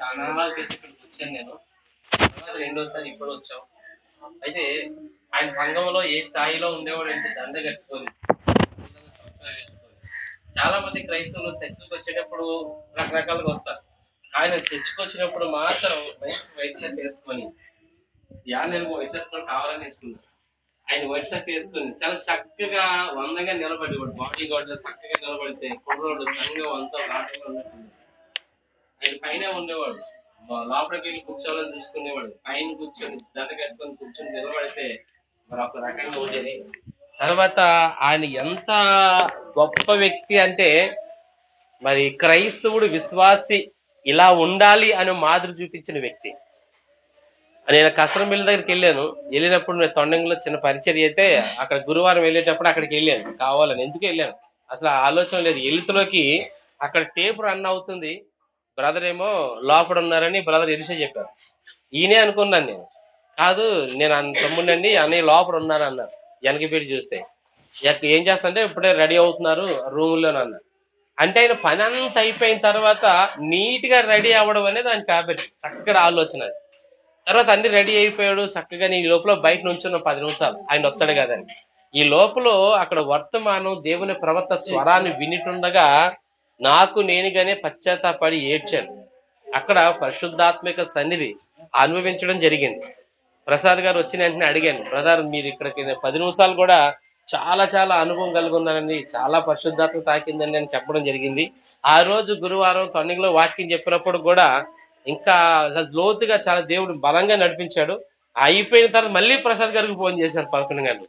చాలా క్రితం ఇక్కడికి వచ్చాను నేను. తర్వాత రెండోసారి ఇప్పుడు వచ్చాం. అయితే ఆయన సంఘంలో ఏ స్థాయిలో ఉండేవాడు అంటే దండ కట్టుకొని వేసుకొని. చాలా మంది క్రైస్తవులు చర్చికి వచ్చేటప్పుడు రకరకాలుగా వస్తారు. ఆయన చర్చికి వచ్చినప్పుడు మాత్రం మంచి వైట్ షర్ట్ వేసుకొని యాభై వైట్ షర్ట్ కావాలని వేసుకున్నారు ఆయన వైట్ షర్ట్ వేసుకుని చాలా చక్కగా వందంగా నిలబడి బాడీ గార్డ్ చక్కగా నిలబడితే కుర్రోడు సంఘం అంతా రాటంగా ఉన్నట్టు ఆయన పైన ఉండేవాడు. లోపలికి వెళ్ళి కూర్చోవాలని చూసుకునేవాడు. పైన కూర్చొని దండ కట్టుకొని కూర్చొని నిలబడితే మరి ఒక రకంగా ఉండేది. తర్వాత ఆయన ఎంత గొప్ప వ్యక్తి అంటే మరి క్రైస్తవుడు విశ్వాసి ఇలా ఉండాలి అని మాదిరి చూపించిన వ్యక్తి. నేను కసరం కసరంబిల్లి దగ్గరికి వెళ్ళాను. వెళ్ళినప్పుడు నేను తొండంగిలో చిన్న పరిచర్య అయితే అక్కడ గురువారం వెళ్ళేటప్పుడు అక్కడికి వెళ్ళాను. కావాలని ఎందుకు వెళ్ళాను? అసలు ఆలోచన లేదు. ఎలుతులోకి అక్కడ టేప్ రన్ అవుతుంది. బ్రదర్ ఏమో లోపల ఉన్నారని బ్రదర్ ఎలిసే చెప్పారు. ఈయనే అనుకున్నాను నేను. కాదు నేను అన్న తమ్ముడండి అన్నయ్య లోపల ఉన్నారు అన్నారు. వెనక పెట్టి చూస్తే. ఎక్క- ఏం చేస్తానంటే ఇప్పుడే రెడీ అవుతున్నారు రూమ్లో అన్నారు. అంటే ఆయన పని అంతా అయిపోయిన తర్వాత నీట్గా రెడీ అవ్వడం అనేది ఆయన హ్యాబిట్ చక్కగా ఆలోచన తర్వాత అన్ని రెడీ అయిపోయాడు చక్కగా నీ లోపల బయట నుంచున్న పది నిమిషాలు. ఆయన వస్తాడు కదండి. ఈ లోపల అక్కడ వర్తమానం దేవుని ప్రవర్త స్వరాన్ని వినిటుండగా నాకు నేనుగానే పశ్చాత్తాపడి ఏడ్చాను. అక్కడ పరిశుద్ధాత్మిక సన్నిధి అనుభవించడం జరిగింది. ప్రసాద్ గారు వచ్చిన వెంటనే అడిగాను బ్రదర్ మీరు ఇక్కడికి పది నిమిషాలు కూడా చాలా చాలా అనుభవం కలిగి ఉన్నానండి చాలా పరిశుద్ధాత్మ తాకిందండి అని చెప్పడం జరిగింది. ఆ రోజు గురువారం తొండంగిలో వాక్యం చెప్పినప్పుడు కూడా ఇంకా లోతుగా చాలా దేవుడు బలంగా నడిపించాడు. అయిపోయిన తర్వాత మళ్ళీ ప్రసాద్ గారికి ఫోన్ చేశాను పదకొండు గారు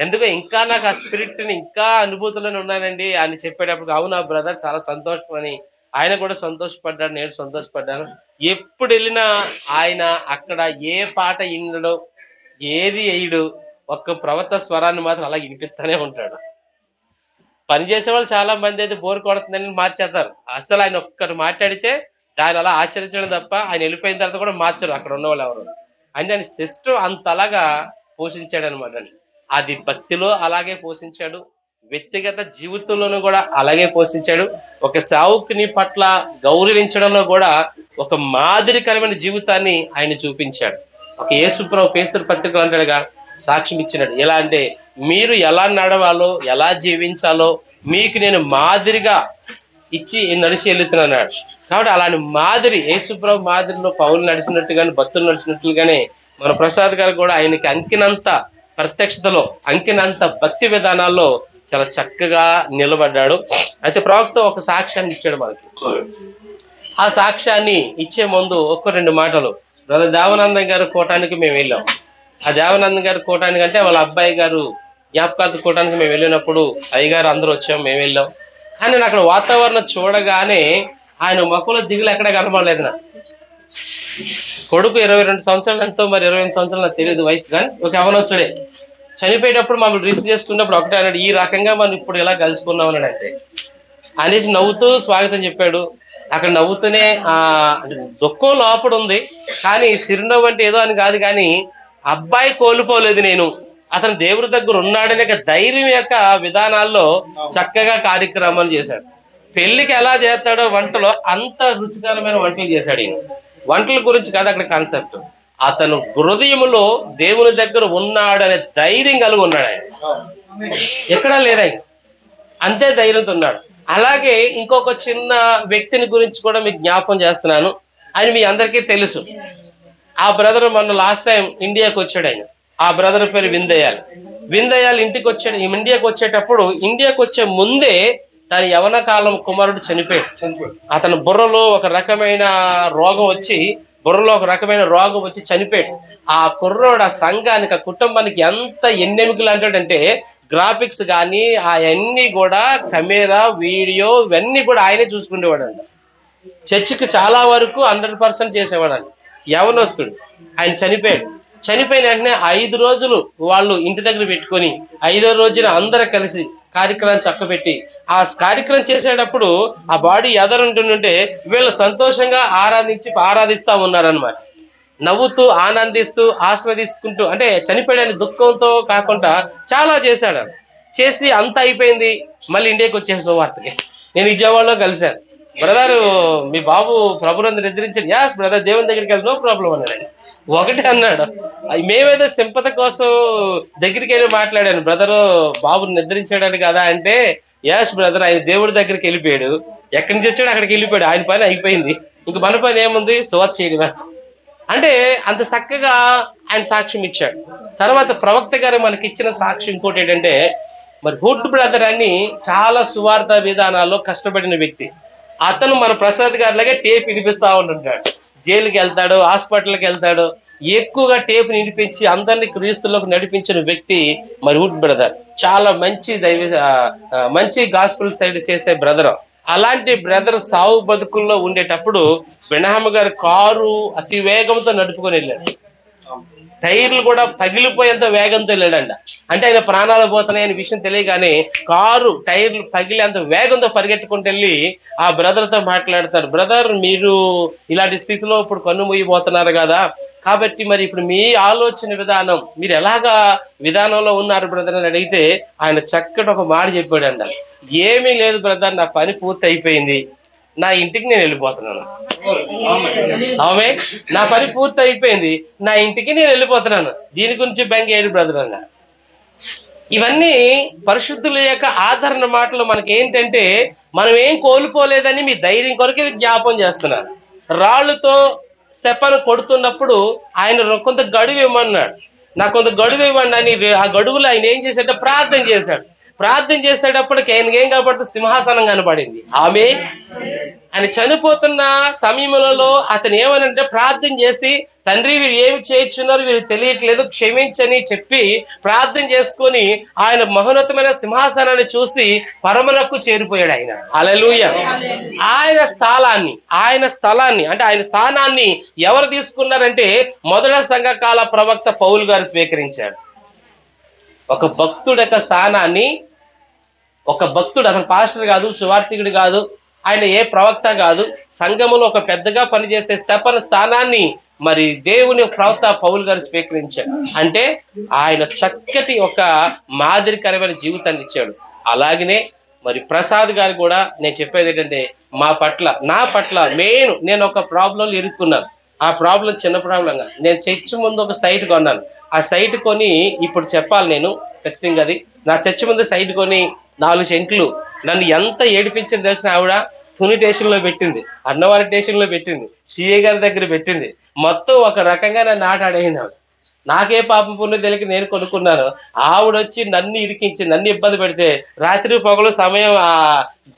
ఎందుకు ఇంకా నాకు ఆ స్పిరిట్ని ఇంకా అనుభూతిలోనే ఉన్నానండి అని చెప్పేటప్పుడు అవునా బ్రదర్ చాలా సంతోషం అని. ఆయన కూడా సంతోషపడ్డాడు నేను సంతోషపడ్డాను. ఎప్పుడు వెళ్ళినా ఆయన అక్కడ ఏ పాట ఇన్నడో ఏది వేయడు ఒక్క ప్రవర్త స్వరాన్ని మాత్రం అలా వినిపిస్తూనే ఉంటాడు. పని చేసే వాళ్ళు చాలా మంది అయితే బోర్ కొడుతుందని మార్చేస్తారు. అసలు ఆయన ఒక్కరు మాట్లాడితే దాని అలా ఆచరించడం తప్ప ఆయన వెళ్ళిపోయిన తర్వాత కూడా మార్చరు అక్కడ ఉన్న వాళ్ళు ఎవరు. అంటే ఆయన సిస్టర్ అంతలాగా పోషించాడు అనమాట అది భక్తిలో అలాగే పోషించాడు. వ్యక్తిగత జీవితంలోనూ కూడా అలాగే పోషించాడు. ఒక సావుకుని పట్ల గౌరవించడంలో కూడా ఒక మాదిరికరమైన జీవితాన్ని ఆయన చూపించాడు. ఒక యేసుప్రభు పేస్తుడు పత్రికలు అంటాడుగా సాక్ష్యం ఇచ్చినాడు. ఎలా అంటే మీరు ఎలా నడవాలో ఎలా జీవించాలో మీకు నేను మాదిరిగా ఇచ్చి నడిచి వెళ్తున్నాడు కాబట్టి అలాంటి మాదిరి యేసుప్రభు మాదిరిలో పౌరులు నడిచినట్టుగానే భక్తులు నడిచినట్లుగానే మన ప్రసాద్ గారు కూడా ఆయనకి అంకినంత ప్రత్యక్షతలో అంకినంత భక్తి విధానాల్లో చాలా చక్కగా నిలబడ్డాడు. అయితే ప్రవక్త ఒక సాక్ష్యాన్ని ఇచ్చాడు మనకి. ఆ సాక్ష్యాన్ని ఇచ్చే ముందు ఒక్క రెండు మాటలు. బ్రదర్ దేవనందం గారు కోటానికి మేము వెళ్ళాం. ఆ దేవనందం గారు కోటానికి అంటే వాళ్ళ అబ్బాయి గారు జ్ఞాపకార్థ కోటానికి మేము వెళ్ళినప్పుడు అయ్యగారు అందరూ వచ్చాం మేము వెళ్ళాం. కానీ అక్కడ వాతావరణం చూడగానే ఆయన మొక్కలో దిగులు ఎక్కడ కనపడలేదు నాకు. కొడుకు ఇరవై రెండు సంవత్సరాలు ఎంతో మరి ఇరవై ఎనిమిది సంవత్సరాలు నాకు తెలియదు వయసు కానీ. ఒక యవనస్తుడే చనిపోయేటప్పుడు మమ్మల్ని రిసీవ్ చేసుకున్నప్పుడు ఒకటే అన్నాడు ఈ రకంగా మనం ఇప్పుడు ఇలా కలుసుకున్నాం అన్నాడు అంటే. అనేసి నవ్వుతూ స్వాగతం చెప్పాడు. అక్కడ నవ్వుతూనే ఆ దుఃఖం లోపల ఉంది. కానీ చిరునవ్వు అంటే ఏదో అని కాదు కానీ అబ్బాయి కోల్పోలేదు నేను. అతను దేవుడి దగ్గర ఉన్నాడనే ధైర్యం యొక్క విధానాల్లో చక్కగా కార్యక్రమాలు చేశాడు. పెళ్ళికి ఎలా చేస్తాడో వంటలో అంత రుచికరమైన వంటలు చేశాడు ఈయన. వంటల గురించి కాదు అక్కడ కాన్సెప్ట్ అతను హృదయములో దేవుని దగ్గర ఉన్నాడనే ధైర్యం కలిగి ఉన్నాడు ఆయన. ఎక్కడా లేదు అంతే ధైర్యంతో ఉన్నాడు. అలాగే ఇంకొక చిన్న వ్యక్తిని గురించి కూడా మీకు జ్ఞాపం చేస్తున్నాను. ఆయన మీ అందరికీ తెలుసు. ఆ బ్రదర్ మొన్న లాస్ట్ టైం ఇండియాకి వచ్చాడు ఆయన. ఆ బ్రదర్ పేరు విందయాల్. విందయాల్ ఇంటికి వచ్చాడు. ఇండియాకి వచ్చేటప్పుడు ఇండియాకి వచ్చే ముందే తన యవన కాలం కుమారుడు చనిపోయాడు అతని బుర్రలో ఒక రకమైన రోగం వచ్చి బుర్రలో ఒక రకమైన రోగం వచ్చి చనిపోయాడు ఆ కుర్రోడు ఆ సంఘానికి ఆ కుటుంబానికి ఎంత ఎన్నెమికలు అంటాడంటే గ్రాఫిక్స్ కానీ అవన్నీ కూడా కెమెరా వీడియో ఇవన్నీ కూడా ఆయనే చూసుకునేవాడు అంట చర్చికి చాలా వరకు హండ్రెడ్ పర్సెంట్ చేసేవాడు యవనస్తుడు. ఆయన చనిపోయాడు. చనిపోయిన వెంటనే ఐదు రోజులు వాళ్ళు ఇంటి దగ్గర పెట్టుకొని ఐదో రోజున అందరూ కలిసి కార్యక్రమం చక్కబెట్టి ఆ కార్యక్రమం చేసేటప్పుడు ఆ బాడీ ఎదరుంటుంటే వీళ్ళు సంతోషంగా ఆరాధించి ఆరాధిస్తా ఉన్నారనమాట నవ్వుతూ ఆనందిస్తూ ఆస్వాదిస్తుంటూ అంటే చనిపోయాడని దుఃఖంతో కాకుండా చాలా చేశాడు. చేసి అంత అయిపోయింది మళ్ళీ ఇండియాకి వచ్చేసి సువార్తకి నేను విజయవాడలో కలిశాను. బ్రదర్ మీ బాబు ప్రభునందు నిద్రించాడు యాస్ బ్రదర్ దేవుని దగ్గరికి వెళ్ళి నో ప్రాబ్లం అన్నాడు. ఒకటే అన్నాడు. అది మేమేదో సింపత కోసం దగ్గరికి వెళ్ళి మాట్లాడాను. బ్రదర్ బాబు నిద్రించాడని కదా అంటే యాస్ బ్రదర్ ఆయన దేవుడి దగ్గరికి వెళ్ళిపోయాడు. ఎక్కడి నుంచి వచ్చాడు అక్కడికి వెళ్ళిపోయాడు. ఆయన పని అయిపోయింది. ఇంక మన పని ఏముంది? సువార్త చేయడమే. అంటే అంత చక్కగా ఆయన సాక్ష్యం ఇచ్చాడు. తర్వాత ప్రవక్త గారు మనకి ఇచ్చిన సాక్ష్యం ఇంకోటి ఏంటంటే మరి హుడ్ బ్రదర్ అని చాలా సువార్త విధానాల్లో కష్టపడిన వ్యక్తి. అతను మన ప్రసాద్ గారిలాగే టేప్ వినిపిస్తా ఉంటుంటాడు జైలుకి వెళ్తాడు హాస్పిటల్కి వెళ్తాడు. ఎక్కువగా టేప్ నిడిపించి అందరినీ క్రీస్తులకు నడిపించిన వ్యక్తి మరి వుడ్ బ్రదర్. చాలా మంచి దైవ మంచి గాస్పుల్ సైడ్ చేసే బ్రదర్. అలాంటి బ్రదర్ సావు బతుకుల్లో ఉండేటప్పుడు బెనహమ్మ గారి కారు అతి వేగంతో నడుపుకొని వెళ్ళాడు టైర్లు కూడా పగిలిపోయేంత వేగంతో వెళ్ళాడంట అంటే ఆయన ప్రాణాలు పోతున్నాయి అనే విషయం తెలియగానే కారు టైర్లు పగిలేంత వేగంతో పరిగెట్టుకుంటూ వెళ్ళి ఆ బ్రదర్తో మాట్లాడతారు. బ్రదర్ మీరు ఇలాంటి స్థితిలో ఇప్పుడు కన్ను మూయబోతున్నారు కదా. కాబట్టి మరి ఇప్పుడు మీ ఆలోచన విధానం మీరు ఎలాగా విధానంలో ఉన్నారు బ్రదర్? అని అడిగితే ఆయన చక్కటి ఒక మాట చెప్పాడంట. ఏమీ లేదు బ్రదర్ నా పని పూర్తి అయిపోయింది నా ఇంటికి నేను వెళ్ళిపోతున్నాను. ఆమె నా పని పూర్తి అయిపోయింది నా ఇంటికి నేను వెళ్ళిపోతున్నాను. దీని గురించి బెంగ ఏడు బ్రదర్ అన్న. ఇవన్నీ పరిశుద్ధుల యొక్క ఆదరణ మాటలు మనకి ఏంటంటే మనం ఏం కోల్పోలేదని మీ ధైర్యం కొరకు ఇది జ్ఞాపం చేస్తున్నారు. రాళ్ళతో స్టెపను కొడుతున్నప్పుడు ఆయన కొంత గడువు ఇవ్వమన్నాడు. నాకు కొంత గడువు ఇవ్వండి అని ఆ గడువులో ఆయన ఏం చేశాడంటే ప్రార్థన చేశాడు. ప్రార్థన చేసేటప్పటికి ఆయనకి ఏం కనపడుతుంది? సింహాసనం కనపడింది. ఆమె ఆయన చనిపోతున్న సమయంలో అతను ఏమనంటే ప్రార్థన చేసి తండ్రి వీరు ఏమి చేయించున్నారు వీరు తెలియట్లేదు క్షమించని చెప్పి ప్రార్థన చేసుకొని ఆయన మహోన్నతమైన సింహాసనాన్ని చూసి పరమలకు చేరిపోయాడు ఆయన. అలలుయ ఆయన స్థలాన్ని ఆయన స్థలాన్ని అంటే ఆయన స్థానాన్ని ఎవరు తీసుకున్నారంటే మొదట సంఘకాల ప్రవక్త పౌల్ గారు స్వీకరించాడు ఒక భక్తుడు యొక్క స్థానాన్ని ఒక భక్తుడు అతను పాస్టర్ కాదు సువార్థికుడు కాదు ఆయన ఏ ప్రవక్త కాదు సంఘములో ఒక పెద్దగా పనిచేసే స్తపన స్థానాన్ని మరి దేవుని ప్రవక్త పౌలు గారు స్వీకరించాడు అంటే ఆయన చక్కటి ఒక మాదిరికరమైన జీవితాన్ని ఇచ్చాడు. అలాగనే మరి ప్రసాద్ గారు కూడా నేను చెప్పేది ఏంటంటే మా పట్ల నా పట్ల మెయిన్ నేను ఒక ప్రాబ్లం ఇరుక్కున్నాను ఆ ప్రాబ్లం చిన్న ప్రాబ్లం నేను చర్చ్ ముందు ఒక సైట్ కొన్నాను. ఆ సైట్ కొని ఇప్పుడు చెప్పాలి నేను ఖచ్చితంగా అది. నా చచ్చి ముందు సైట్ కొని నాలుగు సెంట్లు నన్ను ఎంత ఏడిపించింది తెలిసిన ఆవిడ తుని స్టేషన్లో పెట్టింది అన్నవారి స్టేషన్లో పెట్టింది సిఏ గారి దగ్గర పెట్టింది. మొత్తం ఒక రకంగా నన్ను ఆట ఆడేసింది ఆవిడ. నాకే పాపం పుణ్యం తెలియక నేను కొనుక్కున్నాను. ఆవిడ వచ్చి నన్ను ఇరికించి నన్ను ఇబ్బంది పెడితే రాత్రి పొగలు సమయం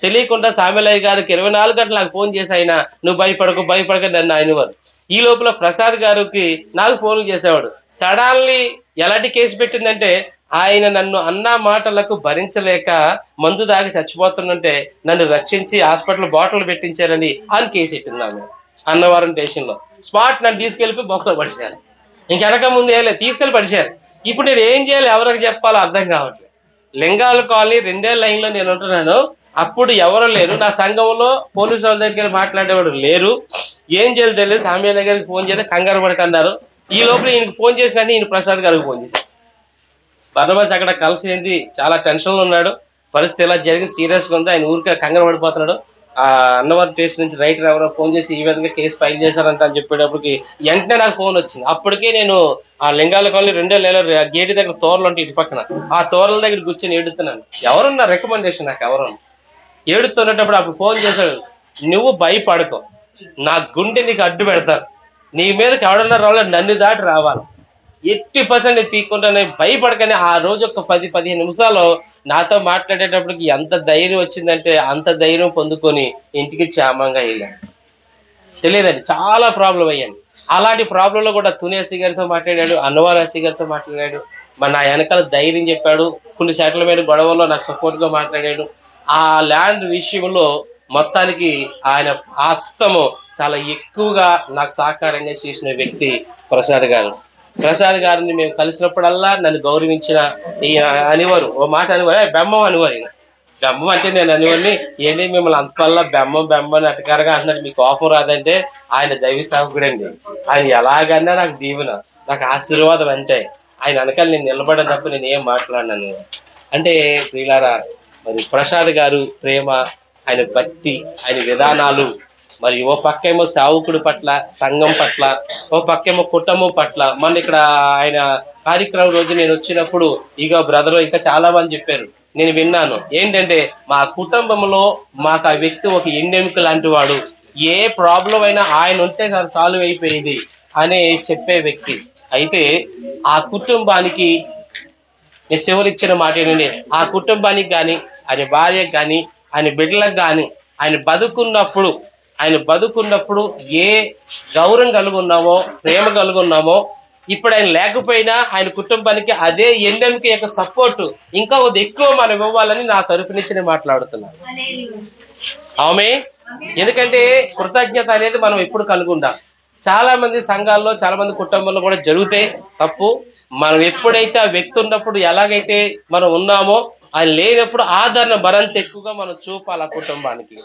తెలియకుండా సామెలయ్య గారికి ఇరవై నాలుగు గంటలు నాకు ఫోన్ చేసి ఆయన నువ్వు భయపడకు భయపడక నన్ను ఆయన వారు ఈ లోపల ప్రసాద్ గారికి నాకు ఫోన్లు చేసేవాడు. సడన్లీ ఎలాంటి కేసు పెట్టిందంటే ఆయన నన్ను అన్న మాటలకు భరించలేక మందు దాగి చచ్చిపోతుందంటే నన్ను రక్షించి హాస్పిటల్ బాటిల్ పెట్టించారని అని కేసు పెట్టిందాము అన్నవరం స్టేషన్లో స్పాట్ నన్ను తీసుకెళ్ళిపోయి బొక్కలు పడిచాను ఇంకెనక ముందు వేయలేదు తీసుకెళ్ళి పడిచారు ఇప్పుడు నేను ఏం చేయాలి ఎవరికి చెప్పాలో అర్థం కావట్లేదు. లింగాల కాలనీ రెండే లైన్లో నేను ఉంటున్నాను. అప్పుడు ఎవరు లేరు. నా సంఘంలో పోలీసు వాళ్ళ దగ్గర మాట్లాడేవాడు లేరు. ఏం చేయాలి తెలియదు. సామ్య దగ్గరికి ఫోన్ చేస్తే కంగారు పడకన్నారు ఈ లోపల ఈయనకి ఫోన్ చేసినట్టు ఈయన ప్రసాద్ గారికి ఫోన్ చేశాను. బర్ణబాస్ అక్కడ కలిసి చాలా టెన్షన్లో ఉన్నాడు. పరిస్థితి ఎలా జరిగింది? సీరియస్గా ఉంది. ఆయన ఊరికే కంగారు పడిపోతున్నాడు. అన్నవరం స్టేషన్ నుంచి రైటర్ ఎవరో ఫోన్ చేసి ఈ విధంగా కేసు ఫైల్ చేశారంట అని చెప్పేటప్పటికి వెంటనే నాకు ఫోన్ వచ్చింది. అప్పటికే నేను ఆ లింగాల కాలనీ రెండో లేల గేట్ దగ్గర తోరలు ఉంటాయి ఇటు పక్కన. ఆ తోరల దగ్గర కూర్చొని ఏడుతున్నాను. ఎవరన్నా రికమెండేషన్ నాకు ఎవరన్నా? ఏడుతున్నప్పుడు అప్పుడు ఫోన్ చేశాడు నువ్వు భయపడుకో. నా గుండె నీకు అడ్డు పెడతాను నీ మీదకి ఎవడన్నా రావాలి నన్ను దాటి రావాలి. ఎట్టి పర్సెంట్ తీయకుండానే భయపడకనే ఆ రోజు ఒక పది పదిహేను నిమిషాలు నాతో మాట్లాడేటప్పటికి ఎంత ధైర్యం వచ్చిందంటే అంత ధైర్యం పొందుకొని ఇంటికి క్షేమంగా వెళ్ళాను. తెలియదండి చాలా ప్రాబ్లం అయ్యాను. అలాంటి ప్రాబ్లంలో కూడా తునేసి గారితో మాట్లాడాడు అన్నవారాశి గారితో మాట్లాడాడు మా నా వెనకాల ధైర్యం చెప్పాడు కొన్ని సెటిల్మెంట్ గొడవల్లో నాకు సపోర్ట్గా మాట్లాడాడు. ఆ ల్యాండ్ విషయంలో మొత్తానికి ఆయన హస్తము చాలా ఎక్కువగా నాకు సహకారంగా చేసిన వ్యక్తి ప్రసాద్ గారు. ప్రసాద్ గారిని మేము కలిసినప్పుడల్లా నన్ను గౌరవించిన ఈ అనివారు ఓ మాట అనివారు బెమ్మం అనివారు ఈయన. బెమ్మం అంటే నేను అనివారిని ఏంటి మిమ్మల్ని అంతవల్ల బెమ్మం బెమ్మని అని అటకారగా అంటున్నారు మీకు కోపం రాదంటే ఆయన దైవ సేవకుడండి. ఆయన ఎలాగన్నా నాకు దీవెన నాకు ఆశీర్వాదం అంతే. ఆయన వెనకాల నేను నిలబడడం తప్ప నేను ఏం మాట్లాడినాను అంటే ప్రియులారా మరి ప్రసాద్ గారు ప్రేమ ఆయన భక్తి ఆయన విధానాలు మరి ఓ పక్కేమో సేవకుడి పట్ల సంఘం పట్ల ఓ పక్కేమో కుటుంబం పట్ల. మన ఇక్కడ ఆయన కార్యక్రమం రోజు నేను వచ్చినప్పుడు ఇక బ్రదర్ ఇంకా చాలా మంది చెప్పారు. నేను విన్నాను. ఏంటంటే మా కుటుంబంలో మాకు ఆ వ్యక్తి ఒక ఎండెమిక లాంటి వాడు. ఏ ప్రాబ్లం అయినా ఆయన ఉంటే సాల్వ్ అయిపోయింది అని చెప్పే వ్యక్తి. అయితే ఆ కుటుంబానికి నేను చివరిచ్చిన మాట ఏంటంటే ఆ కుటుంబానికి కానీ ఆయన భార్యకు కానీ ఆయన బిడ్డలకు కానీ ఆయన బతుకున్నప్పుడు ఆయన బతుకున్నప్పుడు ఏ గౌరవం కలిగి ఉన్నామో ప్రేమ కలిగి ఉన్నామో ఇప్పుడు ఆయన లేకపోయినా ఆయన కుటుంబానికి అదే ఎండెంకి యొక్క సపోర్ట్ ఇంకా ఎక్కువ మనం ఇవ్వాలని నా తరపు నుంచి నేను మాట్లాడుతున్నాను ఆమె ఎందుకంటే కృతజ్ఞత అనేది మనం ఎప్పుడు ఉండాలి చాలా మంది సంఘాల్లో చాలా మంది కుటుంబాల్లో కూడా జరుగుతాయి తప్పు. మనం ఎప్పుడైతే ఆ వ్యక్తి ఉన్నప్పుడు ఎలాగైతే మనం ఉన్నామో ఆయన లేనప్పుడు ఆదరణ మరింత ఎక్కువగా మనం చూపాలి ఆ కుటుంబానికి.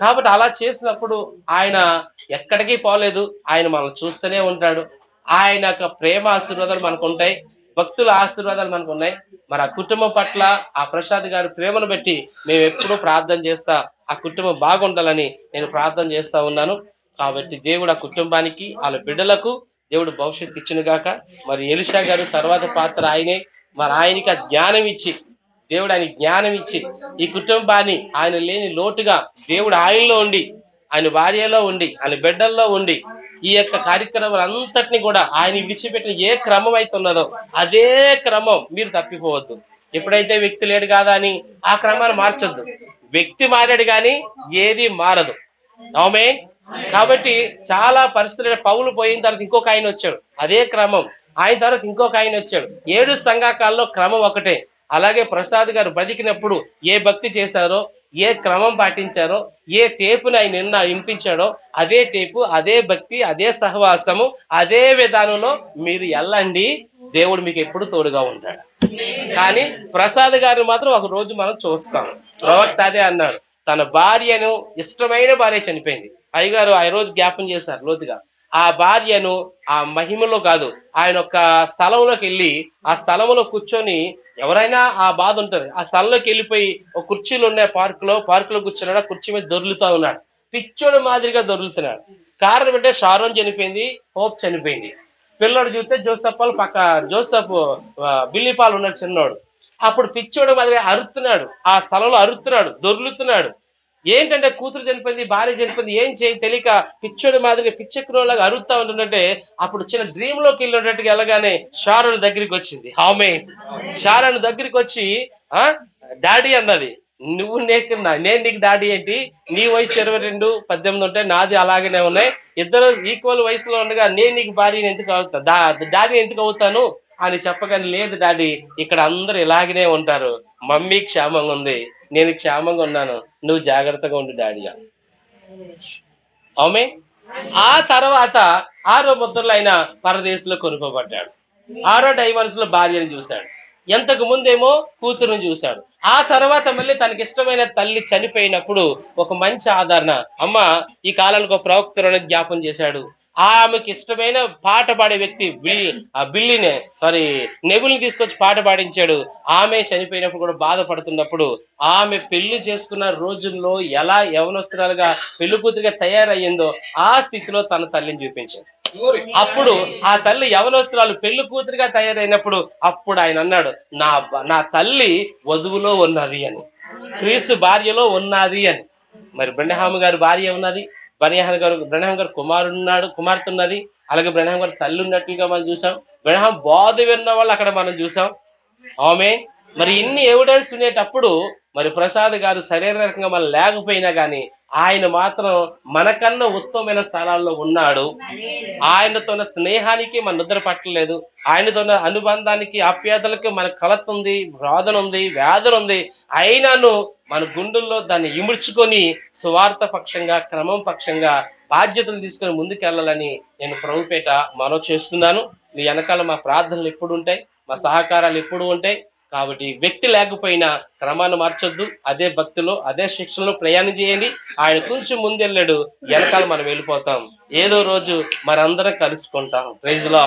కాబట్టి అలా చేసినప్పుడు ఆయన ఎక్కడికి పోలేదు ఆయన మనం చూస్తూనే ఉంటాడు. ఆయన యొక్క ప్రేమ ఆశీర్వాదాలు మనకు ఉంటాయి భక్తుల ఆశీర్వాదాలు మనకు ఉన్నాయి. మరి ఆ కుటుంబం పట్ల ఆ ప్రసాద్ గారి ప్రేమను బట్టి మేము ఎప్పుడూ ప్రార్థన చేస్తా ఆ కుటుంబం బాగుండాలని నేను ప్రార్థన చేస్తా ఉన్నాను. కాబట్టి దేవుడు ఆ కుటుంబానికి వాళ్ళ బిడ్డలకు దేవుడు భవిష్యత్తు ఇచ్చిన గాక. మరి ఎలిషా గారు తర్వాత పాత్ర ఆయనే. మరి ఆయనకి ఆ జ్ఞానం ఇచ్చి దేవుడు ఆయన జ్ఞానం ఇచ్చి ఈ కుటుంబాన్ని ఆయన లేని లోటుగా దేవుడు ఆయనలో ఉండి ఆయన భార్యలో ఉండి ఆయన బిడ్డల్లో ఉండి ఈ యొక్క కార్యక్రమాలంతటిని కూడా ఆయన విడిచిపెట్టిన ఏ క్రమం అయితే ఉన్నదో అదే క్రమం మీరు తప్పిపోవద్దు. ఎప్పుడైతే వ్యక్తి లేడు కాదా అని ఆ క్రమాన్ని మార్చొద్దు. వ్యక్తి మారాడు కానీ ఏది మారదు. అవుమే? కాబట్టి చాలా పరిస్థితులు పౌలు పోయిన తర్వాత ఇంకొక ఆయన వచ్చాడు. అదే క్రమం. ఆయన తర్వాత ఇంకొక ఆయన వచ్చాడు. ఏడు సంఘాకాల్లో క్రమం ఒకటే. అలాగే ప్రసాద్ గారు బతికినప్పుడు ఏ భక్తి చేశారో ఏ క్రమం పాటించారో ఏ టేపుని ఆయన నిన్న వినిపించాడో అదే టేపు అదే భక్తి అదే సహవాసము అదే విధానంలో మీరు వెళ్ళండి దేవుడు మీకు ఎప్పుడు తోడుగా ఉంటాడు. కానీ ప్రసాద్ గారిని మాత్రం ఒక రోజు మనం చూస్తాం. ప్రవక్త అదే అన్నాడు తన భార్యను ఇష్టమైన భార్య చనిపోయింది. అయ్యగారు ఆ రోజు జ్ఞాపం చేశారు లోతుగా. ఆ భార్యను ఆ మహిమలో కాదు ఆయన ఒక స్థలంలోకి వెళ్ళి ఆ స్థలంలో కూర్చొని ఎవరైనా ఆ బాధ ఉంటది. ఆ స్థలంలోకి వెళ్ళిపోయి ఒక కుర్చీలు ఉన్నాయి పార్క్లో పార్క్లో కూర్చున్నాడు ఆ కుర్చీ మీద దొర్లుతా ఉన్నాడు. పిచ్చోడు మాదిరిగా దొర్లుతున్నాడు. కారణం అంటే షారోన్ చనిపోయింది హోప్ చనిపోయింది. పిల్లోడు చూస్తే జోసఫ్ పాల్ పక్క జోసఫ్ ఆ, బిల్లి పాల్ ఉన్నాడు చిన్నోడు. అప్పుడు పిచ్చోడు మాదిరిగా అరుతున్నాడు ఆ స్థలంలో అరుతున్నాడు దొర్లుతున్నాడు. ఏంటంటే కూతురు చనిపోయింది భార్య చనిపోయింది ఏం చేయి తెలియక పిచ్చోడి మాదిరిగా పిచ్చెక్కులోలాగా అరుగుతా ఉంటుందంటే అప్పుడు చిన్న డ్రీమ్లోకి వెళ్ళినట్టుగా వెళ్ళగానే షారోన్ దగ్గరికి వచ్చింది. ఆమె షారోన్ దగ్గరికి వచ్చి ఆ డాడీ అన్నది. నువ్వు నీకు నేను నీకు డాడీ ఏంటి? నీ వయసు ఇరవై రెండు పద్దెనిమిది ఉంటే నాది అలాగనే ఉన్నాయి. ఇద్దరు ఈక్వల్ వయసులో ఉండగా నేను నీకు భార్యని ఎందుకు అవుతా? డాడీ ఎందుకు అవుతాను? అని చెప్పగానే లేదు డాడీ ఇక్కడ అందరు ఇలాగనే ఉంటారు. మమ్మీ క్షేమంగా ఉంది. నేను క్షేమంగా ఉన్నాను. నువ్వు జాగ్రత్తగా ఉండు డాడీ అని. ఆమె ఆ తర్వాత ఆరో ముద్రలు ఆయన పరదేశంలో కొనుక్కోబడ్డాడు. ఆరో డైవర్స్లో భార్యను చూశాడు. ఎంతకు ముందేమో కూతురుని చూశాడు. ఆ తర్వాత మళ్ళీ తనకి ఇష్టమైన తల్లి చనిపోయినప్పుడు ఒక మంచి ఆదరణ. అమ్మ ఈ కాలానికి ఒక ప్రవక్తలను జ్ఞాపం చేశాడు. ఆమెకి ఇష్టమైన పాట పాడే వ్యక్తి బిల్ ఆ బిల్లినే సారీ నెబుల్ని తీసుకొచ్చి పాట పాడించాడు. ఆమె చనిపోయినప్పుడు కూడా బాధపడుతున్నప్పుడు ఆమె పెళ్ళి చేసుకున్న రోజుల్లో ఎలా యవనస్తురాలుగా పెళ్ళి కూతురుగా తయారయ్యిందో ఆ స్థితిలో తన తల్లిని చూపించాడు. అప్పుడు ఆ తల్లి యవనస్తురాలు పెళ్ళి కూతురుగా తయారైనప్పుడు అప్పుడు ఆయన అన్నాడు నా నా తల్లి వధువులో ఉన్నది అని. క్రీస్తు భార్యలో ఉన్నది అని. మరి బ్రహ్మ గారి భార్య ఉన్నది? బనియాహన్ గారు బ్రహ్మ గారు కుమారుడు ఉన్నాడు కుమార్తె ఉన్నది అలాగే బ్రహ్మ గారు తల్లి ఉన్నట్లుగా మనం చూసాం. బ్రహ్మ బోధ విన్న వాళ్ళు అక్కడ మనం చూసాం. ఆమె మరి ఇన్ని ఎవిడెన్స్ ఉండేటప్పుడు మరి ప్రసాద్ గారు శరీరకంగా మనం లేకపోయినా కానీ ఆయన మాత్రం మనకన్నా ఉత్తమమైన స్థానాల్లో ఉన్నాడు. ఆయనతో స్నేహానికి మన నిద్ర పట్టలేదు. ఆయనతో అనుబంధానికి ఆప్యాయతలకి మన కలత ఉంది రోదన ఉంది వేదన ఉంది. అయినాను మన గుండెల్లో దాన్ని ఇముడ్చుకొని సువార్త పక్షంగా క్రమం పక్షంగా బాధ్యతలు తీసుకొని ముందుకెళ్ళాలని నేను ప్రభుపేట మనవి చేస్తున్నాను. మీ వెనకాల మా ప్రార్థనలు ఎప్పుడు ఉంటాయి మా సహకారాలు ఎప్పుడు ఉంటాయి. కాబట్టి వ్యక్తి లేకపోయినా క్రమాన్ని మార్చొద్దు. అదే భక్తిలో అదే శిక్షణలో ప్రయాణం చేయండి. ఆయన కొంచెం ముందెళ్ళాడు వెనకాల మనం వెళ్ళిపోతాం. ఏదో రోజు మనందరం కలుసుకుంటాం. ప్రైజ్లో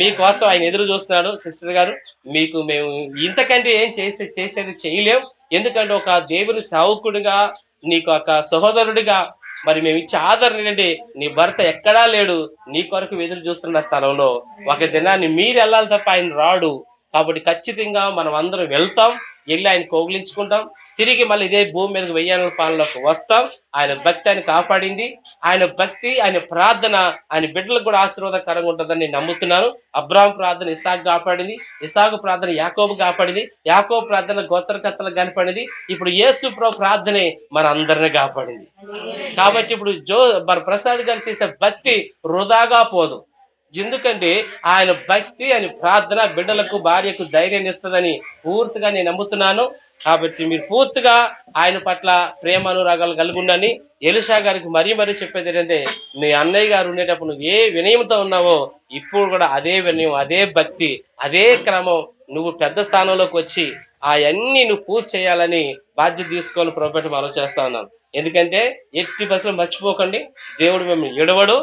మీకోసం ఆయన ఎదురు చూస్తున్నాడు సిస్టర్ గారు. మీకు మేము ఇంతకంటే ఏం చేసే చేసేది చేయలేం. ఎందుకంటే ఒక దేవుని సావుకుడిగా నీకు ఒక సహోదరుడిగా మరి మేము ఇచ్చే ఆదరణ ఏంటంటే నీ భర్త ఎక్కడా లేడు. నీ కొరకు ఎదురు చూస్తున్న స్థలంలో ఒక దినాన్ని మీరు వెళ్ళాలి తప్ప ఆయన రాడు. కాబట్టి ఖచ్చితంగా మనం అందరం వెళ్తాం వెళ్ళి ఆయన కోగిలించుకుంటాం. తిరిగి మళ్ళీ ఇదే భూమి మీదకి వెయ్యాల పాలనలోకి వస్తాం. ఆయన భక్తి ఆయన కాపాడింది. ఆయన భక్తి ఆయన ప్రార్థన ఆయన బిడ్డలకు కూడా ఆశీర్వాదకరంగా ఉంటుందని నేను నమ్ముతున్నాను. అబ్రాహం ప్రార్థన ఇసాకు కాపాడింది. ఇసాకు ప్రార్థన యాకోబు కాపాడింది. యాకోబు ప్రార్థన గోత్రకర్తలకు కనపడింది. ఇప్పుడు యేసు ప్రభు ప్రార్థనే మన అందరిని కాపాడింది. కాబట్టి ఇప్పుడు జో మన ప్రసాద్ గారు చేసే భక్తి వృధాగా పోదు. ఎందుకంటే ఆయన భక్తి ఆయన ప్రార్థన బిడ్డలకు భార్యకు ధైర్యాన్ని ఇస్తుందని పూర్తిగా నేను నమ్ముతున్నాను. కాబట్టి మీరు పూర్తిగా ఆయన పట్ల ప్రేమ అనురాగాలు కలిగి ఉండని ఎలిషా గారికి మరీ మరీ చెప్పేది ఏంటంటే మీ అన్నయ్య గారు ఉండేటప్పుడు నువ్వు ఏ వినయంతో ఉన్నావో ఇప్పుడు కూడా అదే వినయం అదే భక్తి అదే క్రమం నువ్వు పెద్ద స్థానంలోకి వచ్చి అవన్నీ నువ్వు పూర్తి చేయాలని బాధ్యత తీసుకోవాలని ప్రభుత్వం ఆలోచిస్తా ఉన్నాను ఎందుకంటే ఎట్టి బస్సులు మర్చిపోకండి. దేవుడు మిమ్మల్ని ఎడవడు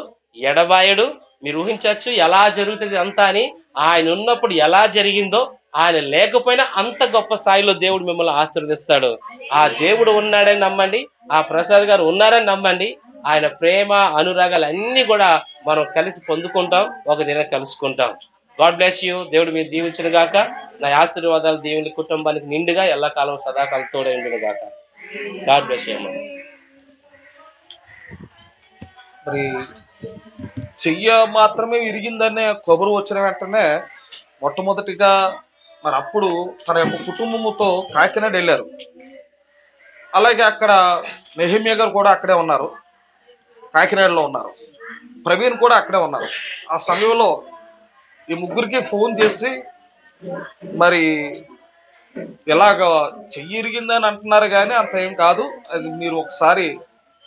ఎడబాయడు. మీరు ఊహించవచ్చు ఎలా జరుగుతుంది అంతా అని ఆయన ఉన్నప్పుడు ఎలా జరిగిందో ఆయన లేకపోయినా అంత గొప్ప స్థాయిలో దేవుడు మిమ్మల్ని ఆశీర్వదిస్తాడు. ఆ దేవుడు ఉన్నాడని నమ్మండి ఆ ప్రసాద్ గారు ఉన్నారని నమ్మండి ఆయన ప్రేమ అనురాగాలు అన్ని కూడా మనం కలిసి పొందుకుంటాం ఒక దిన కలుసుకుంటాం. God bless you. దేవుడు మీరు దీవించిన గాక. నా ఆశీర్వాదాలు దేవుని కుటుంబానికి నిండుగా ఎల్లకాలం సదాకాలం తోడైండును గాక. గాడ్ బ్లెస్ యూ అమ్మ. మరి చెయ్య మాత్రమే విరిగిందనే కబురు వచ్చిన వెంటనే మొట్టమొదటిగా మరి అప్పుడు తన యొక్క కుటుంబముతో కాకినాడ వెళ్ళారు. అలాగే అక్కడ నెహిమియా గారు కూడా అక్కడే ఉన్నారు. కాకినాడలో ఉన్నారు. ప్రవీణ్ కూడా అక్కడే ఉన్నారు. ఆ సమయంలో ఈ ముగ్గురికి ఫోన్ చేసి మరి ఇలాగ చెయ్యి ఇరిగిందని అంటున్నారు కానీ అంత ఏం కాదు. అది మీరు ఒకసారి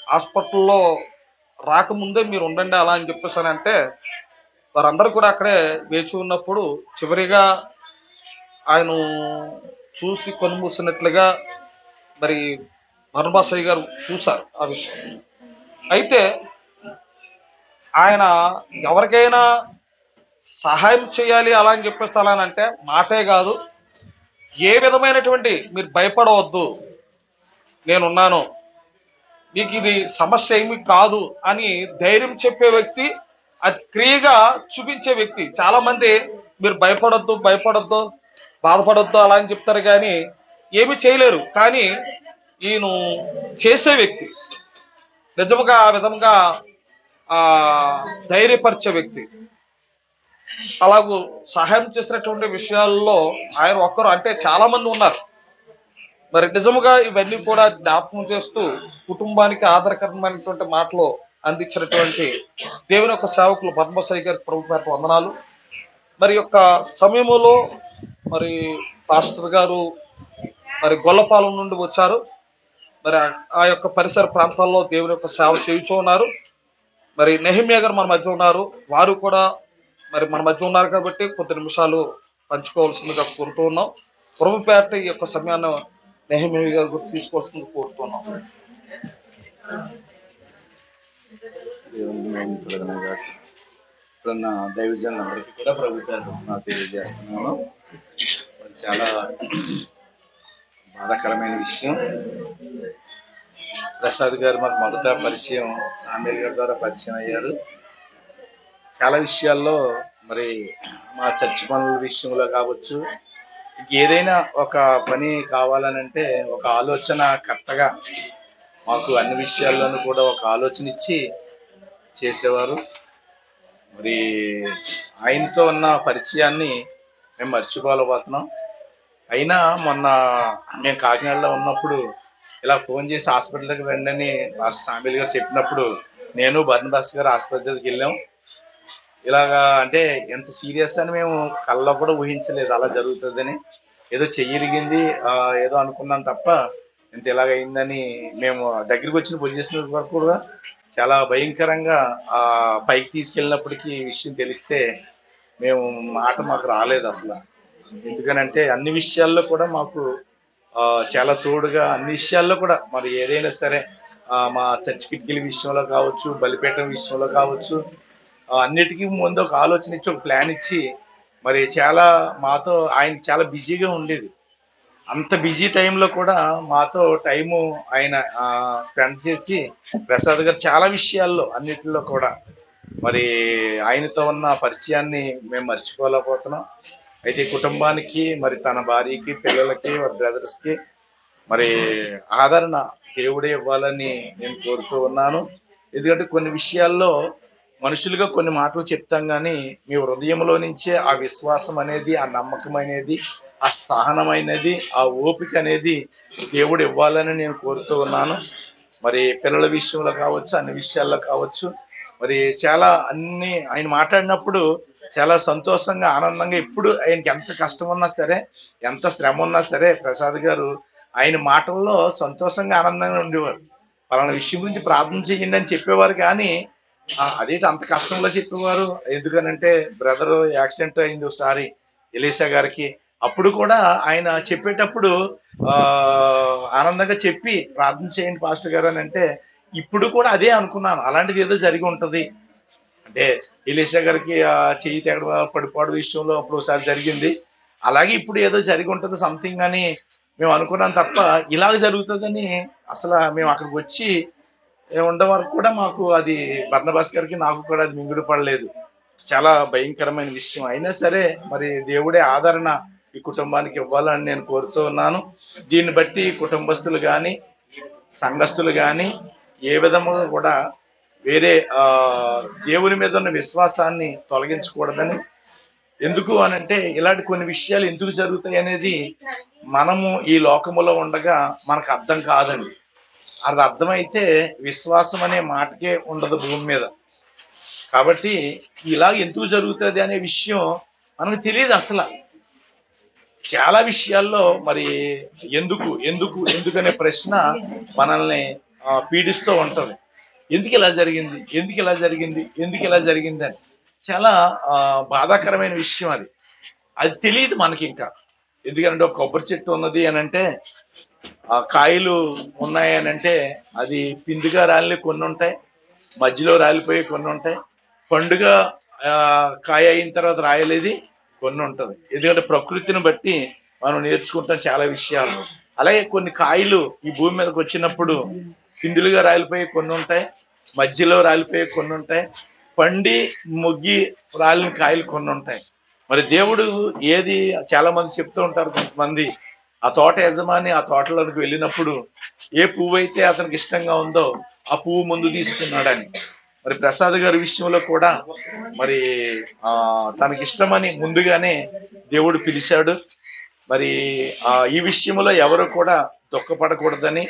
హాస్పిటల్లో రాకముందే మీరు ఉండండి అలా అని చెప్పేసి అని అంటే వారందరూ కూడా అక్కడే వేచి ఉన్నప్పుడు చివరిగా ఆయన చూసి కొనుమూసినట్లుగా మరి మరణబాసయ్య గారు చూశారు ఆ విషయం. అయితే ఆయన ఎవరికైనా సహాయం చేయాలి అలా అని చెప్పేసి అలా అంటే మాటే కాదు ఏ విధమైనటువంటి మీరు భయపడవద్దు నేనున్నాను మీకు ఇది సమస్య ఏమి కాదు అని ధైర్యం చెప్పే వ్యక్తి అది క్రియగా చూపించే వ్యక్తి. చాలా మంది మీరు భయపడొద్దు భయపడొద్దు బాధపడొద్దు అలా అని చెప్తారు కానీ ఏమి చేయలేరు. కానీ ఈయను చేసే వ్యక్తి నిజముగా ఆ విధంగా ఆ ధైర్యపరిచే వ్యక్తి. అలాగూ సహాయం చేసినటువంటి విషయాల్లో ఆయన ఒక్కరు అంటే చాలా మంది ఉన్నారు. మరి నిజముగా ఇవన్నీ కూడా జ్ఞాపకం చేస్తూ కుటుంబానికి ఆధారకరమైనటువంటి మాటలు అందించినటువంటి దేవుని యొక్క సేవకులు పద్మసాయి గారి ప్రభుత్వ వందనాలు. మరి యొక్క సమయంలో మరి పాస్టర్ గారు మరి గొల్లపాలెం నుండి వచ్చారు. మరి ఆ- ఆ యొక్క పరిసర ప్రాంతాల్లో దేవుని యొక్క సేవ చేయుచూ ఉన్నారు. మరి నెహిమియా గారు మన మధ్య ఉన్నారు. వారు కూడా మరి మన మధ్య ఉన్నారు కాబట్టి కొద్ది నిమిషాలు పంచుకోవాల్సిందిగా కోరుతూ ఉన్నాం. ప్రభుపేట ఈ యొక్క సమయాన్ని నెహిమియా గారు గుర్తు తీసుకోవాల్సింది కోరుతున్నాం. దేవునికి ఇప్పుడున్న దైవజనులు అందరికీ కూడా ప్రభుత్వాలు తెలియజేస్తున్నాను. మరి చాలా బాధాకరమైన విషయం. ప్రసాద్ గారు మాకు మొదట పరిచయం సామీల్ గారి ద్వారా పరిచయం అయ్యారు. చాలా విషయాల్లో మరి మా చర్చి పనుల విషయంలో కావచ్చు ఏదైనా ఒక పని కావాలనంటే ఒక ఆలోచన కర్తగా మాకు అన్ని విషయాల్లోనూ కూడా ఒక ఆలోచన ఇచ్చి చేసేవారు. మరి ఆయనతో ఉన్న పరిచయాన్ని మేము మర్చిపోలేకపోతున్నాం. అయినా మొన్న మేము కాకినాడలో ఉన్నప్పుడు ఇలా ఫోన్ చేసి హాస్పిటల్కి రండి అని రాష్ట్ర సాంబేల్ గారు చెప్పినప్పుడు నేను బర్నబాస్ గారు ఆసుపత్రికి వెళ్ళాం. ఇలాగా అంటే ఎంత సీరియస్ అని మేము కళ్ళలో కూడా ఊహించలేదు అలా జరుగుతుందని. ఏదో చెయ్యిరిగింది ఏదో అనుకున్నాం తప్ప ఇంత ఇలాగ అయిందని మేము దగ్గరికి వచ్చిన పొజిషన్ వరకు కూడా చాలా భయంకరంగా ఆ పైకి తీసుకెళ్ళినప్పటికీ ఈ విషయం తెలిస్తే మేము మాట మాకు రాలేదు అసలు. ఎందుకనంటే అన్ని విషయాల్లో కూడా మాకు చాలా తోడుగా అన్ని విషయాల్లో కూడా మరి ఏదైనా సరే మా చర్చ్ కిటికీల విషయంలో కావచ్చు బలిపేట విషయంలో కావచ్చు అన్నిటికీ ముందు ఒక ఆలోచన ఇచ్చి ఒక ప్లాన్ ఇచ్చి మరి చాలా మాతో ఆయనకి చాలా బిజీగా ఉండేది. అంత బిజీ టైంలో కూడా మాతో టైము ఆయన స్పెండ్ చేసి ప్రసాద్ గారు చాలా విషయాల్లో అన్నిటిలో కూడా. మరి ఆయనతో ఉన్న పరిచయాన్ని మేము మర్చిపోలేకపోతున్నాం. అయితే కుటుంబానికి మరి తన భార్యకి పిల్లలకి బ్రదర్స్కి మరి ఆదరణ దేవుడే ఇవ్వాలని నేను కోరుతూ ఉన్నాను. ఎందుకంటే కొన్ని విషయాల్లో మనుషులుగా కొన్ని మాటలు చెప్తాం కానీ మీ హృదయంలో నుంచే ఆ విశ్వాసం అనేది ఆ నమ్మకం అనేది ఆ సహనమైనది ఆ ఓపిక అనేది దేవుడు ఇవ్వాలని నేను కోరుతూ ఉన్నాను. మరి పిల్లల విషయంలో కావచ్చు అన్ని విషయాల్లో కావచ్చు మరి చాలా అన్ని ఆయన మాట్లాడినప్పుడు చాలా సంతోషంగా ఆనందంగా ఎప్పుడు ఆయనకి ఎంత కష్టం ఉన్నా సరే ఎంత శ్రమ ఉన్నా సరే ప్రసాద్ గారు ఆయన మాటల్లో సంతోషంగా ఆనందంగా ఉండేవారు. పలానా విషయం గురించి ప్రార్థన చేయండి అని చెప్పేవారు కానీ అదేంటి అంత కష్టంలో చెప్పేవారు? ఎందుకనంటే బ్రదర్ యాక్సిడెంట్ అయింది ఒకసారి ఎలీసా గారికి. అప్పుడు కూడా ఆయన చెప్పేటప్పుడు ఆ ఆనందంగా చెప్పి ప్రార్థన చేయండి పాస్టర్ గారు అని అంటే ఇప్పుడు కూడా అదే అనుకున్నాను. అలాంటిది ఏదో జరిగి ఉంటది. అంటే ఎలీసా గారికి చేయి చెయ్యి పడిపోవడం విషయంలో అప్పుడు ఒకసారి జరిగింది. అలాగే ఇప్పుడు ఏదో జరిగి ఉంటుంది సంథింగ్ అని మేము అనుకున్నాం తప్ప ఇలాగ జరుగుతుందని అసలు మేము అక్కడికి వచ్చి ఉండే వరకు కూడా మాకు అది భర్ణభాస్ గారికి నాకు కూడా అది మింగుడు పడలేదు. చాలా భయంకరమైన విషయం. అయినా సరే మరి దేవుడే ఆదరణ ఈ కుటుంబానికి ఇవ్వాలని నేను కోరుతూ ఉన్నాను. దీన్ని బట్టి కుటుంబస్తులు కానీ సంఘస్థులు కానీ ఏ విధముగా కూడా వేరే దేవుని మీద ఉన్న విశ్వాసాన్ని తొలగించకూడదని. ఎందుకు అనంటే ఇలాంటి కొన్ని విషయాలు ఎందుకు జరుగుతాయి అనేది మనము ఈ లోకములో ఉండగా మనకు అర్థం కాదండి. అది అర్థమైతే విశ్వాసం అనే మాటకే ఉండదు భూమి మీద. కాబట్టి ఇలా ఎందుకు జరుగుతుంది అనే విషయం మనకు తెలియదు అసలు. చాలా విషయాల్లో మరి ఎందుకు ఎందుకు ఎందుకనే ప్రశ్న మనల్ని పీడిస్తూ ఉంటది. ఎందుకు ఇలా జరిగింది ఎందుకు ఇలా జరిగింది ఎందుకు ఇలా జరిగింది అని. చాలా బాధాకరమైన విషయం అది. అది తెలియదు మనకి ఇంకా ఎందుకంటే ఒక కొబ్బరి చెట్టు ఉన్నది అని అంటే ఆ కాయలు ఉన్నాయి అని అంటే అది పిందుగా రాలి కొన్ని ఉంటాయి మధ్యలో రాలిపోయి కొన్ని ఉంటాయి. పండుగ ఆ, కాయ అయిన తర్వాత రాయలేది కొన్ని ఉంటుంది. ఎందుకంటే ప్రకృతిని బట్టి మనం నేర్చుకుంటాం చాలా విషయాలు. అలాగే కొన్ని కాయలు ఈ భూమి మీదకి వచ్చినప్పుడు పిందులుగా రాలిపోయి కొన్ని ఉంటాయి మధ్యలో రాలిపోయి కొన్ని ఉంటాయి. పండి మొగ్గి రాలిన కాయలు కొన్ని ఉంటాయి. మరి దేవుడు ఏది చాలా మంది చెప్తూ ఉంటారు కొంతమంది ఆ తోట యజమాని ఆ తోటలోకి వెళ్ళినప్పుడు ఏ పువ్వు అయితే అతనికి ఇష్టంగా ఉందో ఆ పువ్వు ముందు తీసుకున్నాడని. మరి ప్రసాద్ గారి విషయంలో కూడా మరి ఆ తనకి ఇష్టమని ముందుగానే దేవుడు పిలిచాడు. మరి ఆ ఈ విషయంలో ఎవరు కూడా దుఃఖపడకూడదని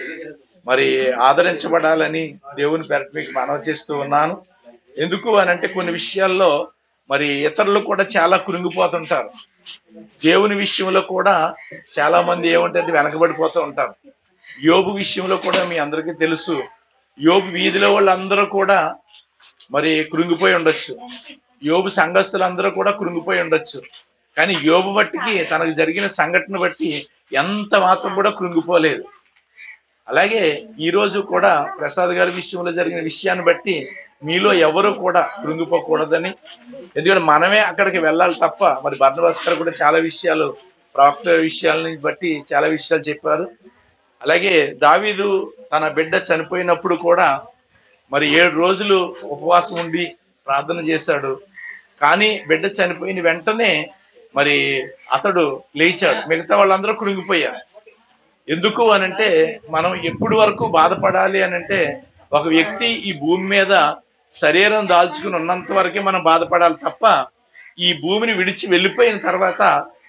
మరి ఆదరించబడాలని దేవుని పేరట మీకు మనవి చేస్తూ ఉన్నాను. ఎందుకు అని అంటే కొన్ని విషయాల్లో మరి ఇతరులు కూడా చాలా కృంగిపోతుంటారు దేవుని విషయంలో కూడా చాలా మంది ఏమంటే వెనకబడిపోతూ ఉంటారు. యోబు విషయంలో కూడా మీ అందరికీ తెలుసు. యోబు వీధిలో వాళ్ళందరూ కూడా మరి కృంగిపోయి ఉండొచ్చు. యోబు సంఘస్థులందరూ కూడా కృంగిపోయి ఉండొచ్చు. కానీ యోబు బట్టికి తనకు జరిగిన సంఘటన బట్టి ఎంత మాత్రం కూడా కృంగిపోలేదు అలాగే ఈ రోజు కూడా ప్రసాద్ గారి విషయంలో జరిగిన విషయాన్ని బట్టి మీలో ఎవరు కూడా కృంగిపోకూడదని. ఎందుకంటే మనమే అక్కడికి వెళ్ళాలి తప్ప మరి భర్ణవాస్ గారు కూడా చాలా విషయాలు ప్రవక్త విషయాలని బట్టి చాలా విషయాలు చెప్పారు. అలాగే దావీదు తన బిడ్డ చనిపోయినప్పుడు కూడా మరి ఏడు రోజులు ఉపవాసం ఉండి ప్రార్థన చేశాడు. కానీ బిడ్డ చనిపోయిన వెంటనే మరి అతడు లేచాడు. మిగతా వాళ్ళందరూ కృంగిపోయారు. ఎందుకు అనంటే మనం ఎప్పుడు వరకు బాధపడాలి అనంటే ఒక వ్యక్తి ఈ భూమి మీద శరీరం దాల్చుకుని ఉన్నంత వరకే మనం బాధపడాలి తప్ప ఈ భూమిని విడిచి వెళ్ళిపోయిన తర్వాత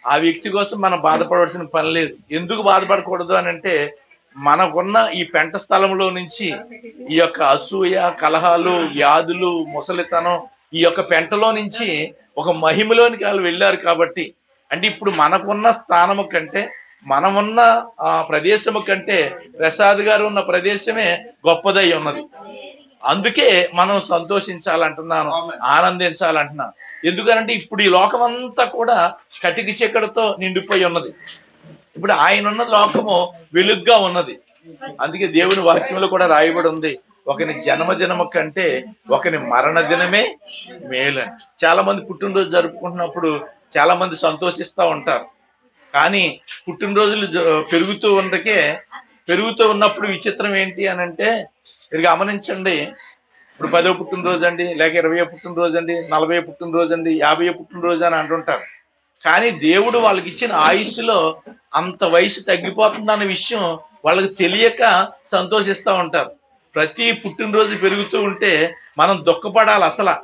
ఆ వ్యక్తి కోసం మనం బాధపడవలసిన పని లేదు. ఎందుకు బాధపడకూడదు అని అంటే మనకున్న ఈ పెంట స్థలంలో నుంచి ఈ యొక్క అసూయ కలహాలు వ్యాధులు ముసలితనం ఈ యొక్క పెంటలో నుంచి ఒక మహిమలోనికి వాళ్ళు వెళ్ళారు కాబట్టి. అంటే ఇప్పుడు మనకున్న స్థానము కంటే మనమున్న ఆ ప్రదేశము కంటే ప్రసాద్ గారు ఉన్న ప్రదేశమే గొప్పదై ఉన్నది. అందుకే మనం సంతోషించాలంటున్నాను ఆనందించాలంటున్నాను. ఎందుకనంటే ఇప్పుడు ఈ లోకం అంతా కూడా కటికి చీకటితో నిండిపోయి ఉన్నది. ఇప్పుడు ఆయన ఉన్న లోకము వెలుగ్గా ఉన్నది. అందుకే దేవుని వాక్యంలో కూడా రాయబడి ఉంది ఒకని జన్మదినము కంటే ఒకని మరణ దినమే మేలు. చాలా మంది పుట్టినరోజు జరుపుకుంటున్నప్పుడు చాలా మంది సంతోషిస్తూ ఉంటారు. కానీ పుట్టినరోజులు పెరుగుతూ ఉండకే పెరుగుతూ ఉన్నప్పుడు విచిత్రం ఏంటి అని అంటే మీరు గమనించండి. ఇప్పుడు పదో పుట్టినరోజు అండి లేక ఇరవై పుట్టినరోజు అండి నలభై పుట్టినరోజు అండి యాభై పుట్టినరోజు అని అంటుంటారు. కానీ దేవుడు వాళ్ళకి ఇచ్చిన ఆయుష్లో అంత వయసు తగ్గిపోతుందన్న విషయం వాళ్ళకి తెలియక సంతోషిస్తూ ఉంటారు. ప్రతి పుట్టినరోజు పెరుగుతూ ఉంటే మనం దుఃఖపడాలి అసలు.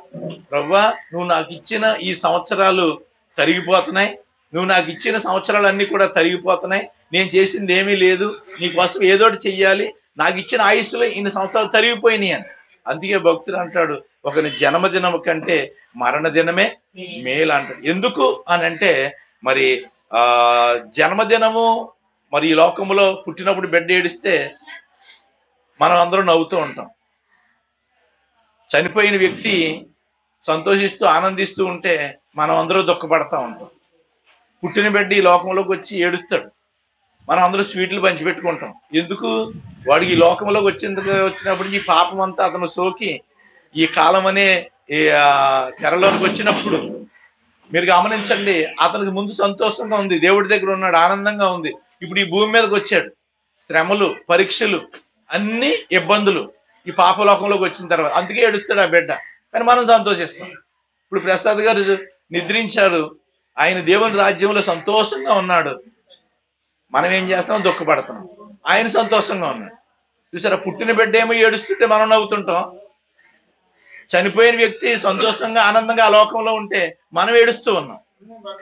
రవ్వ నువ్వు నాకు ఇచ్చిన ఈ సంవత్సరాలు తరిగిపోతున్నాయి నువ్వు నాకు ఇచ్చిన సంవత్సరాలన్నీ కూడా తరిగిపోతున్నాయి. నేను చేసింది ఏమీ లేదు. నీకోసం ఏదోటి చెయ్యాలి. నాకు ఇచ్చిన ఆయుష్లో ఇన్ని సంవత్సరాలు తరిగిపోయినాయి అని. అందుకే భక్తుడు అంటాడు ఒకని జన్మదినం కంటే మరణ దినమే మేలు అంటాడు. ఎందుకు అని అంటే మరి ఆ జన్మదినము మరి ఈ లోకంలో పుట్టినప్పుడు బిడ్డ ఏడిస్తే మనం అందరం నవ్వుతూ ఉంటాం. చనిపోయిన వ్యక్తి సంతోషిస్తూ ఆనందిస్తూ ఉంటే మనం అందరూ దుఃఖపడతా ఉంటాం. పుట్టిన బిడ్డ ఈ లోకంలోకి వచ్చి ఏడుస్తాడు. మనం అందరూ స్వీట్లు పంచిపెట్టుకుంటాం. ఎందుకు? వాడికి ఈ లోకంలోకి వచ్చింది వచ్చినప్పటికి ఈ పాపం అంతా అతను సోకి ఈ కాలం అనే ఈ, వచ్చినప్పుడు మీరు గమనించండి అతనికి ముందు సంతోషంగా ఉంది దేవుడి దగ్గర ఉన్నాడు ఆనందంగా ఉంది. ఇప్పుడు ఈ భూమి మీదకి వచ్చాడు. శ్రమలు పరీక్షలు అన్ని ఇబ్బందులు ఈ పాపలోకంలోకి వచ్చిన తర్వాత అందుకే ఏడుస్తాడు ఆ బిడ్డ. కానీ మనం సంతోషిస్తాం. ఇప్పుడు ప్రసాద్ గారు నిద్రించారు ఆయన దేవుని రాజ్యంలో సంతోషంగా ఉన్నాడు. మనం ఏం చేస్తాం? దుఃఖపడుతున్నాం. ఆయన సంతోషంగా ఉన్నాడు. చూసారా? పుట్టిన బిడ్డ ఏమో ఏడుస్తుంటే మనం నవ్వుతుంటాం. చనిపోయిన వ్యక్తి సంతోషంగా ఆనందంగా ఆ లోకంలో ఉంటే మనం ఏడుస్తూ ఉన్నాం.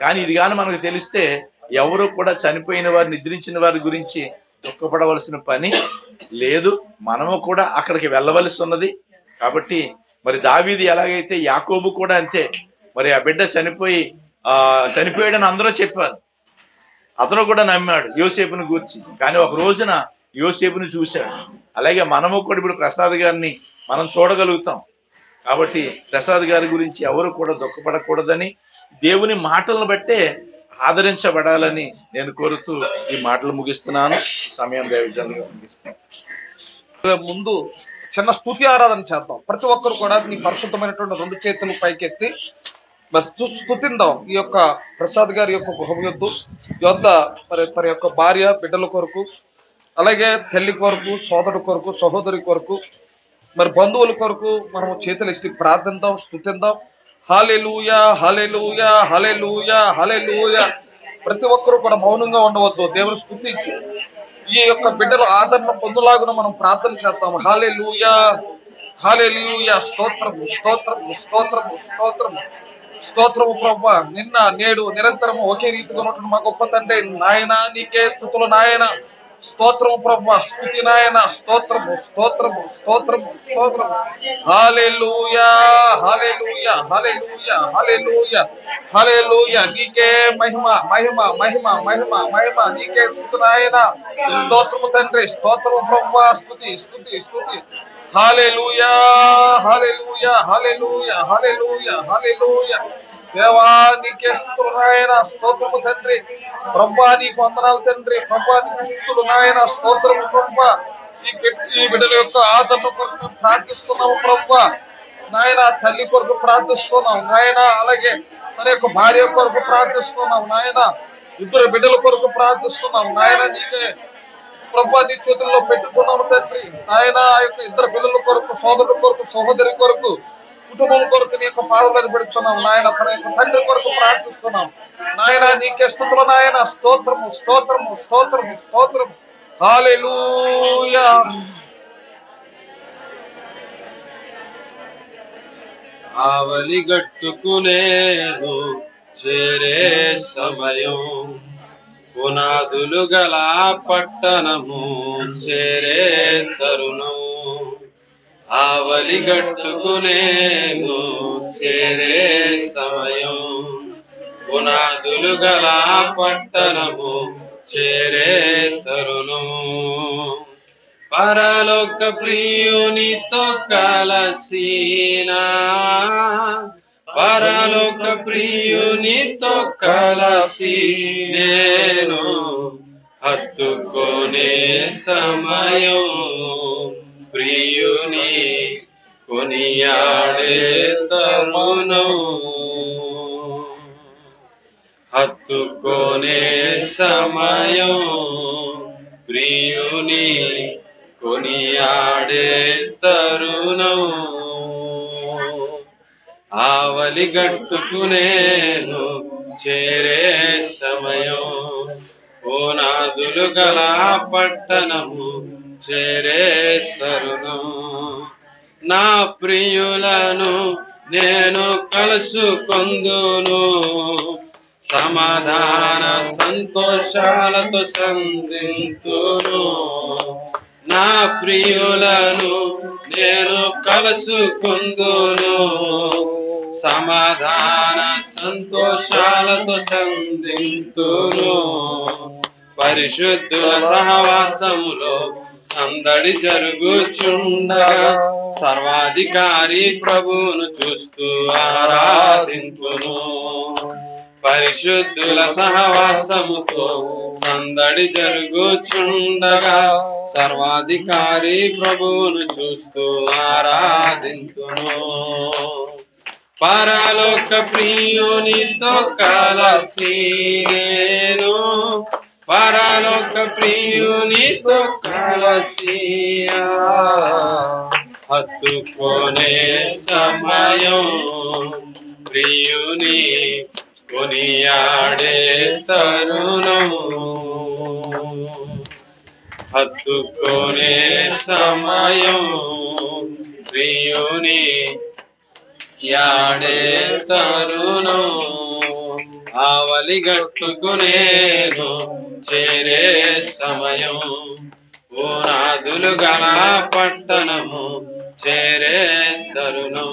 కానీ ఇది కానీ మనకు తెలిస్తే ఎవరు కూడా చనిపోయిన వారు నిద్రించిన వారి గురించి దుఃఖపడవలసిన పని లేదు. మనము కూడా అక్కడికి వెళ్ళవలసి ఉన్నది. కాబట్టి మరి దావీది ఎలాగైతే యాకోబు కూడా అంతే. మరి ఆ బిడ్డ చనిపోయి ఆ చనిపోయాడని అందరూ చెప్పారు. అతను కూడా నమ్మాడు యోసేపుని గూర్చి. కానీ ఒక రోజున యోసేపుని చూశాడు. అలాగే మనము కూడా ఇప్పుడు ప్రసాద్ గారిని మనం చూడగలుగుతాం. కాబట్టి ప్రసాద్ గారి గురించి ఎవరు కూడా దుఃఖపడకూడదని దేవుని మాటలను బట్టే ఆదరించబడాలని నేను కోరుతూ ఈ మాటలు ముగిస్తున్నాను. సమయం దైవజనంగా ముగిస్తాను ముందు చిన్న స్థుతి ఆరాధన చేద్దాం. ప్రతి ఒక్కరు కూడా నీ పరిశుద్ధమైనటువంటి రెండు చేతులు పైకెత్తి మరి స్థుతిందాం ఈ యొక్క ప్రసాద్ గారి యొక్క గృహం యొద్దు. యొద్ద మరి తన యొక్క భార్య బిడ్డల కొరకు అలాగే తల్లి కొరకు సోదరుడు కొరకు సహోదరి కొరకు మరి బంధువుల కొరకు మనం చేతులు ఎత్తి ప్రార్థిద్దాం స్తుతిద్దాం హాలెలూయా హాలెలూయా హాలెలూయా హాలెలూయా. ప్రతి ఒక్కరూ కూడా మౌనంగా ఉండవద్దు. దేవుని స్థుతించి ఈ యొక్క బిడ్డలు ఆదరణ పొందులాగున మనం ప్రార్థన చేస్తాం హాలెలూయా హాలెలూయా. స్తోత్రము స్తోత్రము స్తోత్రము స్తోత్రము. స్తోత్రము ప్రభు. నిన్న నేడు నిరంతరము ఒకే రీతిగా ఉన్నటువంటి మా గొప్ప తండ్రి నాయన నీకే స్థుతులు నాయన. స్తోత్రము ప్రభు స్థుతి నాయన. స్తోత్రము స్తోత్రము స్తోత్రము స్తోత్రము. హాలెలూయా హాలెలూయా హాలెలూయా హాలెలూయా హాలెలూయా నీకే మహిమ మహిమ మహిమ మహిమ మహిమ. నీకే స్థుతు నాయన. స్తోత్రము తండ్రి స్తోత్రము ప్రభు. స్థుతి స్థుతి స్థుతి. హాలెలూయా హాలెలూయా హాలెలూయా హాలెలూయా హాలెలూయా దేవా నీకే స్థుతులు నాయన స్తోత్రము తండ్రి. ప్రభా నీకు వందనాలు తండ్రి. ప్రభా నీకు స్థుతులు నాయన స్తోత్రము ప్రభా. ఈ బిడ్డల యొక్క ఆదరణ కొరకు ప్రార్థిస్తున్నాము ప్రభా. నాయన తల్లి కొరకు ప్రార్థిస్తున్నాం నాయన అలాగే మన యొక్క భార్య కొరకు ప్రార్థిస్తున్నాం నాయన ఇద్దరు బిడ్డల కొరకు ప్రార్థిస్తున్నాం నాయన నీకే ప్రభా నీ చేతుల్లో పెట్టుకున్నాను తండ్రి. ఆయన ఆ యొక్క ఇద్దరు పిల్లల కొరకు సోదరుల కొరకు సహోదరి కొరకు కుటుంబం కొరకు నీ యొక్క పాదం పెడుతున్నాం నాయన తన యొక్క తండ్రి కొరకు ప్రార్థిస్తున్నాం. నాయన నీకే స్థుతులు నాయన. స్తోత్రము స్తోత్రము స్తోత్రము స్తోత్రము. హాలెలూయా ఆవలి గట్టుకునేను చేరే సమయం. పునాదులు గల పట్టణము చేరే తరుణం. ఆవలి గట్టుకునేము చేరే సమయం. పునాదులు గల పట్టణము చేరే తరుణం. పరలోక ప్రియునితో కలసీనా. పరలోక ప్రియునితో కలసి నేను హత్తుకొనే సమయం ప్రియుని కొనియాడే తరుణం. హత్తుకొనే సమయం ప్రియుని కొనియాడే తరుణం. ఆవలి గట్టుకునేను చేరే సమయం. ఓనాదులు గల పట్టణము చేరే తరుణం. నా ప్రియులను నేను కలుసుకొందును. సమాధాన సంతోషాలతో సంధింతును. నా ప్రియులను నేను కలుసుకుందును. సమాధాన సంతోషాలతో సంధింతురు పరిశుద్ధుల సహవాసములో సందడి జరుగుచుండగా సర్వాధికారి ప్రభువును చూస్తూ ఆరాధింపును. పరిశుద్ధుల సహవాసముతో సందడి జరుగుచుండగా సర్వాధికారి ప్రభువును చూస్తూ ఆరాధింతును పరలోక ప్రియునితో కలసి నేను పరలోక ప్రియునితో కలసి హత్తుకోనే సమయం ప్రియుని కొనియాడే తరుణం హత్తుకోనే సమయం ప్రియుని యాడే తరుణం ఆవలి గట్టుకునేను చేరే సమయం. ఓనాదులు గల పట్టణము చేరే తరుణం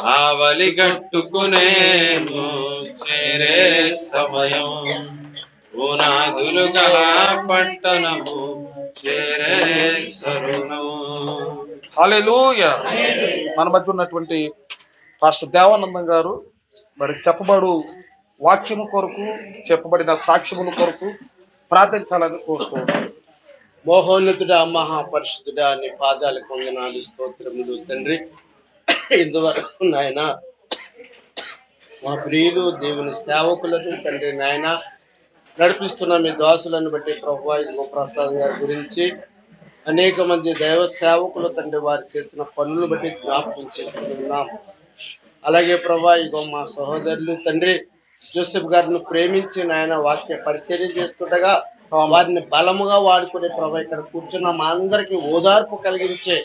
ఆవలి గట్టుకునేను చేరే సమయం. ఓనాదులు గల పట్టణము చేరే తరుణం. హాలేలూయ మన మధ్య ఉన్నటువంటి పాస్టర్ దేవానందం గారు మరి చెప్పబడు వాక్యము కొరకు చెప్పబడిన సాక్ష్యముల కొరకు ప్రార్థించాలని కోరుకుంటున్నాను మోహోన్నతుడా మహాపరిశుద్ధుడా నీ పాదాలకు వందనాలు స్తోత్రములు తండ్రి. ఇంతవరకు నాయన మా ప్రియులు దేవుని సేవకులను తండ్రి నాయన నడిపిస్తున్న మీ దాసులను బట్టి ప్రభు ఇదిగో ప్రసాద్ గారి గురించి అనేక మంది దైవ సేవకులు తండ్రి వారు చేసిన పనులు బట్టి జ్ఞాపకం చేసుకుంటున్నాం. అలాగే ప్రభా ఇగో మా సహోదరులు తండ్రి జోసెఫ్ గారిని ప్రేమించి నాయన వాక్య పరిచర్య చేస్తుండగా వారిని బలముగా వాడుకునే ప్రభా ఇక్కడ కూర్చున్న మా అందరికి ఓదార్పు కలిగించే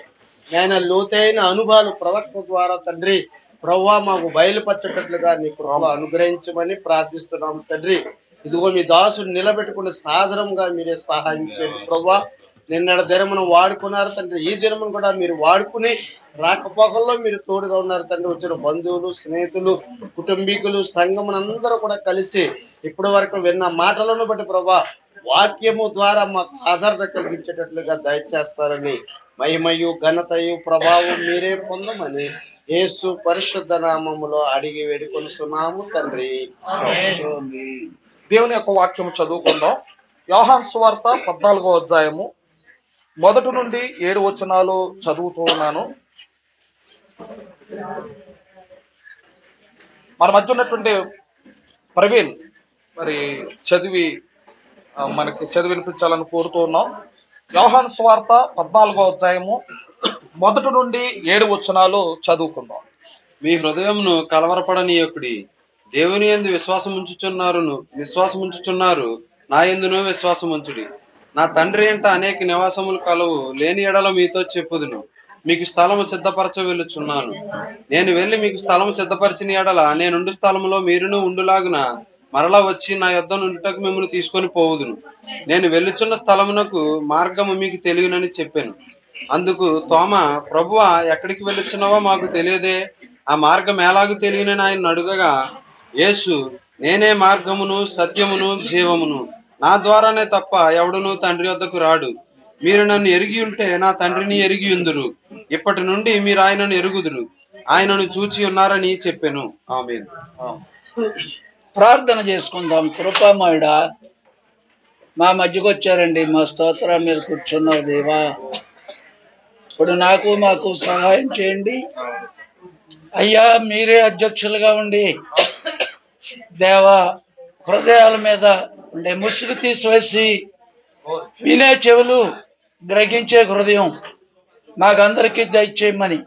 నాయన లోతైన అనుభవాలు ప్రవక్త ద్వారా తండ్రి ప్రవ్వా మాకు బయలుపరచేటట్లుగా నీ కృప అనుగ్రహించమని ప్రార్థిస్తున్నాం తండ్రి. ఇదిగో మీ దాసుడు నిలబెట్టుకునే సాధనంగా మీరే సహాయం చేయండి ప్రవ్వా నిన్నడ దినమును వాడుకున్నారు తండ్రి. ఈ దినమును కూడా మీరు వాడుకుని రాకపోకల్లో మీరు తోడుగా ఉన్నారు తండ్రి. వచ్చిన బంధువులు స్నేహితులు కుటుంబీకులు సంఘమునందరూ కూడా కలిసి ఇప్పటి వరకు విన్న మాటలను బట్టి ప్రభా వాక్యము ద్వారా మాకు ఆధారత కలిగించేటట్లుగా దయచేస్తారని మహిమయు ఘనతయు ప్రభావం మీరే పొందమని యేసు పరిశుద్ధ నామములో అడిగి వేడుకొనుచున్నాము తండ్రి. దేవుని యొక్క వాక్యము చదువుకుందాం. యోహాన్ సువార్త పద్నాలుగో అధ్యాయము మొదటి నుండి ఏడు వచనాలు చదువుతూ ఉన్నాను. మన మధ్య ఉన్నటువంటి ప్రవీణ్ మరి చదివి మనకి చదివి వినిపించాలని కోరుతూ ఉన్నాం. వ్యవహాన్ స్వార్త పద్నాలుగో అధ్యాయము మొదటి నుండి ఏడు వచనాలు చదువుకుందాం. మీ హృదయమును కలవరపడనీయకుడి దేవుని ఎందు విశ్వాసం ఉంచుచున్నారును విశ్వాసం ఉంచుచున్నారు నా ఎందును విశ్వాసం ఉంచుడి నా తండ్రి ఎంట అనేక నివాసములు కలవు లేని ఎడల మీతో చెప్పుదును. మీకు స్థలము సిద్ధపరచ వెళ్ళుచున్నాను. నేను వెళ్ళి మీకు స్థలము సిద్ధపరిచిన ఎడల నేనుండు స్థలములో మీరును ఉండులాగున మరలా వచ్చి నా యొద్ద నుండుటకు మిమ్మల్ని తీసుకొని పోవుదును. నేను వెళ్ళుచున్న స్థలమునకు మార్గము మీకు తెలియనని చెప్పాను. అందుకు తోమ ప్రభువ ఎక్కడికి వెళ్ళుచున్నావో మాకు తెలియదే. ఆ మార్గం ఎలాగూ తెలియనని ఆయన అడుగగా యేసు నేనే మార్గమును సత్యమును జీవమును. నా ద్వారానే తప్ప ఎవడును తండ్రి వద్దకు రాడు. మీరు నన్ను ఎరిగి ఉంటే నా తండ్రిని ఎరిగి ఉందురు. ఇప్పటి నుండి మీరు ఆయనను ఎరుగుదురు. ఆయనను చూచి ఉన్నారని చెప్పాను. ఆమె ప్రార్థన చేసుకుందాం. కృపామయుడా మా మధ్యకు వచ్చారండి మా స్తోత్రం మీద కూర్చున్నావు దేవా. ఇప్పుడు నాకు మాకు సహాయం చేయండి. అయ్యా మీరే అధ్యక్షులుగా ఉండి దేవా హృదయాల మీద ఉండే ముసుగు తీసివేసి వినే చెవులు గ్రహించే హృదయం మాకందరికీ దయచేయమని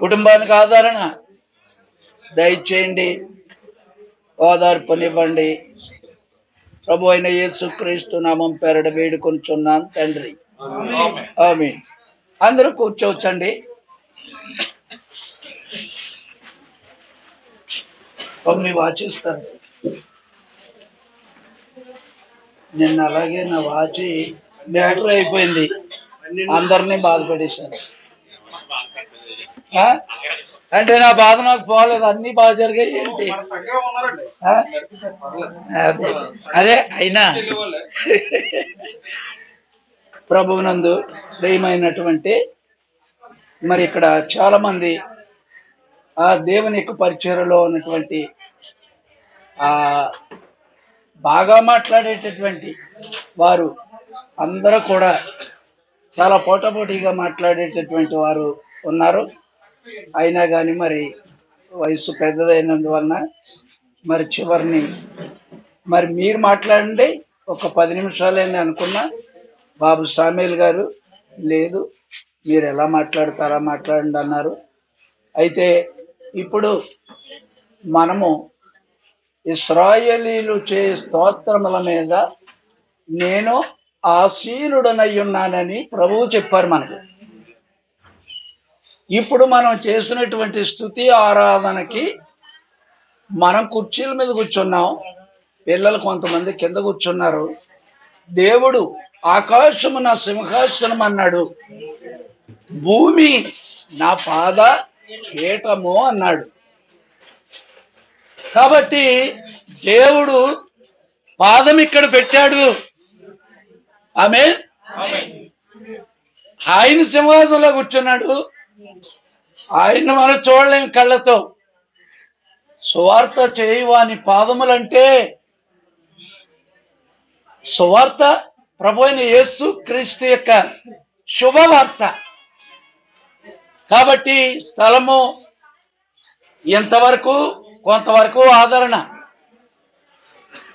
కుటుంబానికి ఆదరణ దయచేయండి. ఓదార్పునివ్వండి ప్రభు అయిన యేసు క్రీస్తు నామం పేరడ వేడుకొనిచున్నాను తండ్రి. ఆమె అందరూ కూర్చోవచ్చండి. మీ వాచిస్తారు. నిన్న అలాగే నా వాచి బ్యాటరీ అయిపోయింది. అందరినీ బాధపడేశాను అంటే నా బాధ నాకు పోలేదు. అన్ని బాగా జరిగాయి ఏంటి? అదే. అదే అయినా. ప్రభువునందు ప్రియమైనటువంటి మరి ఇక్కడ చాలా మంది ఆ దేవుని యొక్క పరిచయలో ఉన్నటువంటి ఆ బాగా మాట్లాడేటటువంటి వారు అందరూ కూడా చాలా పోటాపోటీగా మాట్లాడేటటువంటి వారు ఉన్నారు. అయినా కానీ మరి వయసు పెద్దదైనందువలన మరి చివరిని మరి మీరు మాట్లాడండి. ఒక పది నిమిషాలని అనుకున్నా బాబు సామేల్ గారు లేదు. మీరు ఎలా మాట్లాడతారా మాట్లాడండి అన్నారు. అయితే ఇప్పుడు మనము ఇస్రాయలీలు చే స్తోత్రముల మీద నేను ఆసీనుడనై ఉన్నానని ప్రభువు చెప్పారు మనకు. ఇప్పుడు మనం చేసినటువంటి స్థుతి ఆరాధనకి మనం కుర్చీల మీద కూర్చున్నాం. పిల్లలు కొంతమంది కింద కూర్చున్నారు. దేవుడు ఆకాశము నా సింహాసనం అన్నాడు. భూమి నా పాద పీఠము అన్నాడు. కాబట్టి దేవుడు పాదం ఇక్కడ పెట్టాడు. ఆమె ఆయన సింహాసంలో కూర్చున్నాడు. ఆయన మనం చూడలేం కళ్ళతో. సువార్త చేయువాని పాదములంటే సువార్త ప్రభు అయిన యేసు క్రీస్తు యొక్క శుభవార్త. కాబట్టి స్థలము ఎంతవరకు? కొంతవరకు ఆదరణ.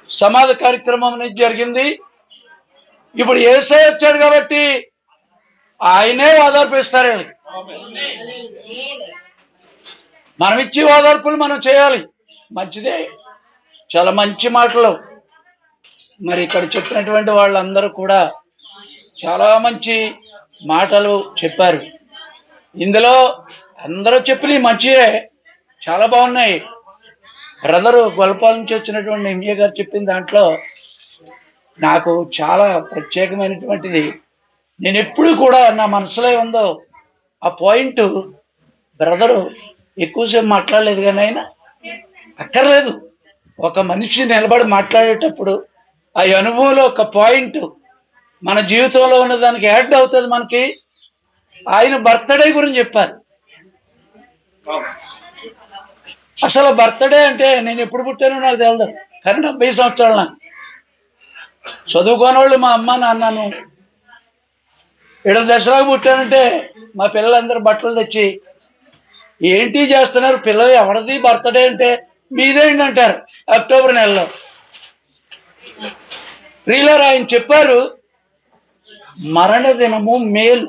సమాజ కార్యక్రమం అనేది జరిగింది. ఇప్పుడు ఏసై వచ్చాడు కాబట్టి ఆయనే ఓదార్పిస్తారు మనం ఇచ్చి ఓదార్పులు మనం చేయాలి. మంచిదే. చాలా మంచి మాటలు. మరి ఇక్కడ చెప్పినటువంటి వాళ్ళందరూ కూడా చాలా మంచి మాటలు చెప్పారు. ఇందులో అందరూ చెప్పినవి మంచియే చాలా బాగున్నాయి. బ్రదరు గొల్పాల నుంచి వచ్చినటువంటి ఎంఏ గారు చెప్పిన దాంట్లో నాకు చాలా ప్రత్యేకమైనటువంటిది. నేను ఎప్పుడు కూడా నా మనసులో ఉందో ఆ పాయింట్ బ్రదరు ఎక్కువసేపు మాట్లాడలేదు కానీ ఆయన అక్కర్లేదు. ఒక మనిషి నిలబడి మాట్లాడేటప్పుడు ఆ అనుభవంలో ఒక పాయింట్ మన జీవితంలో ఉన్న దానికి యాడ్ అవుతుంది మనకి. ఆయన బర్త్డే గురించి చెప్పారు. అసలు బర్త్డే అంటే నేను ఎప్పుడు పుట్టానో నాకు తెలియదు కానీ డెబ్బై సంవత్సరాలు నాకు చదువుకోని వాళ్ళు మా అమ్మ నాన్నను. ఏడు దసరాకు పుట్టానంటే మా పిల్లలందరూ బట్టలు తెచ్చి ఏంటి చేస్తున్నారు? పిల్లలు ఎవరిది బర్త్డే అంటే మీదేంటి అంటారు అక్టోబర్ నెలలో. రీలర్ ఆయన చెప్పారు మరణ దినము మేలు.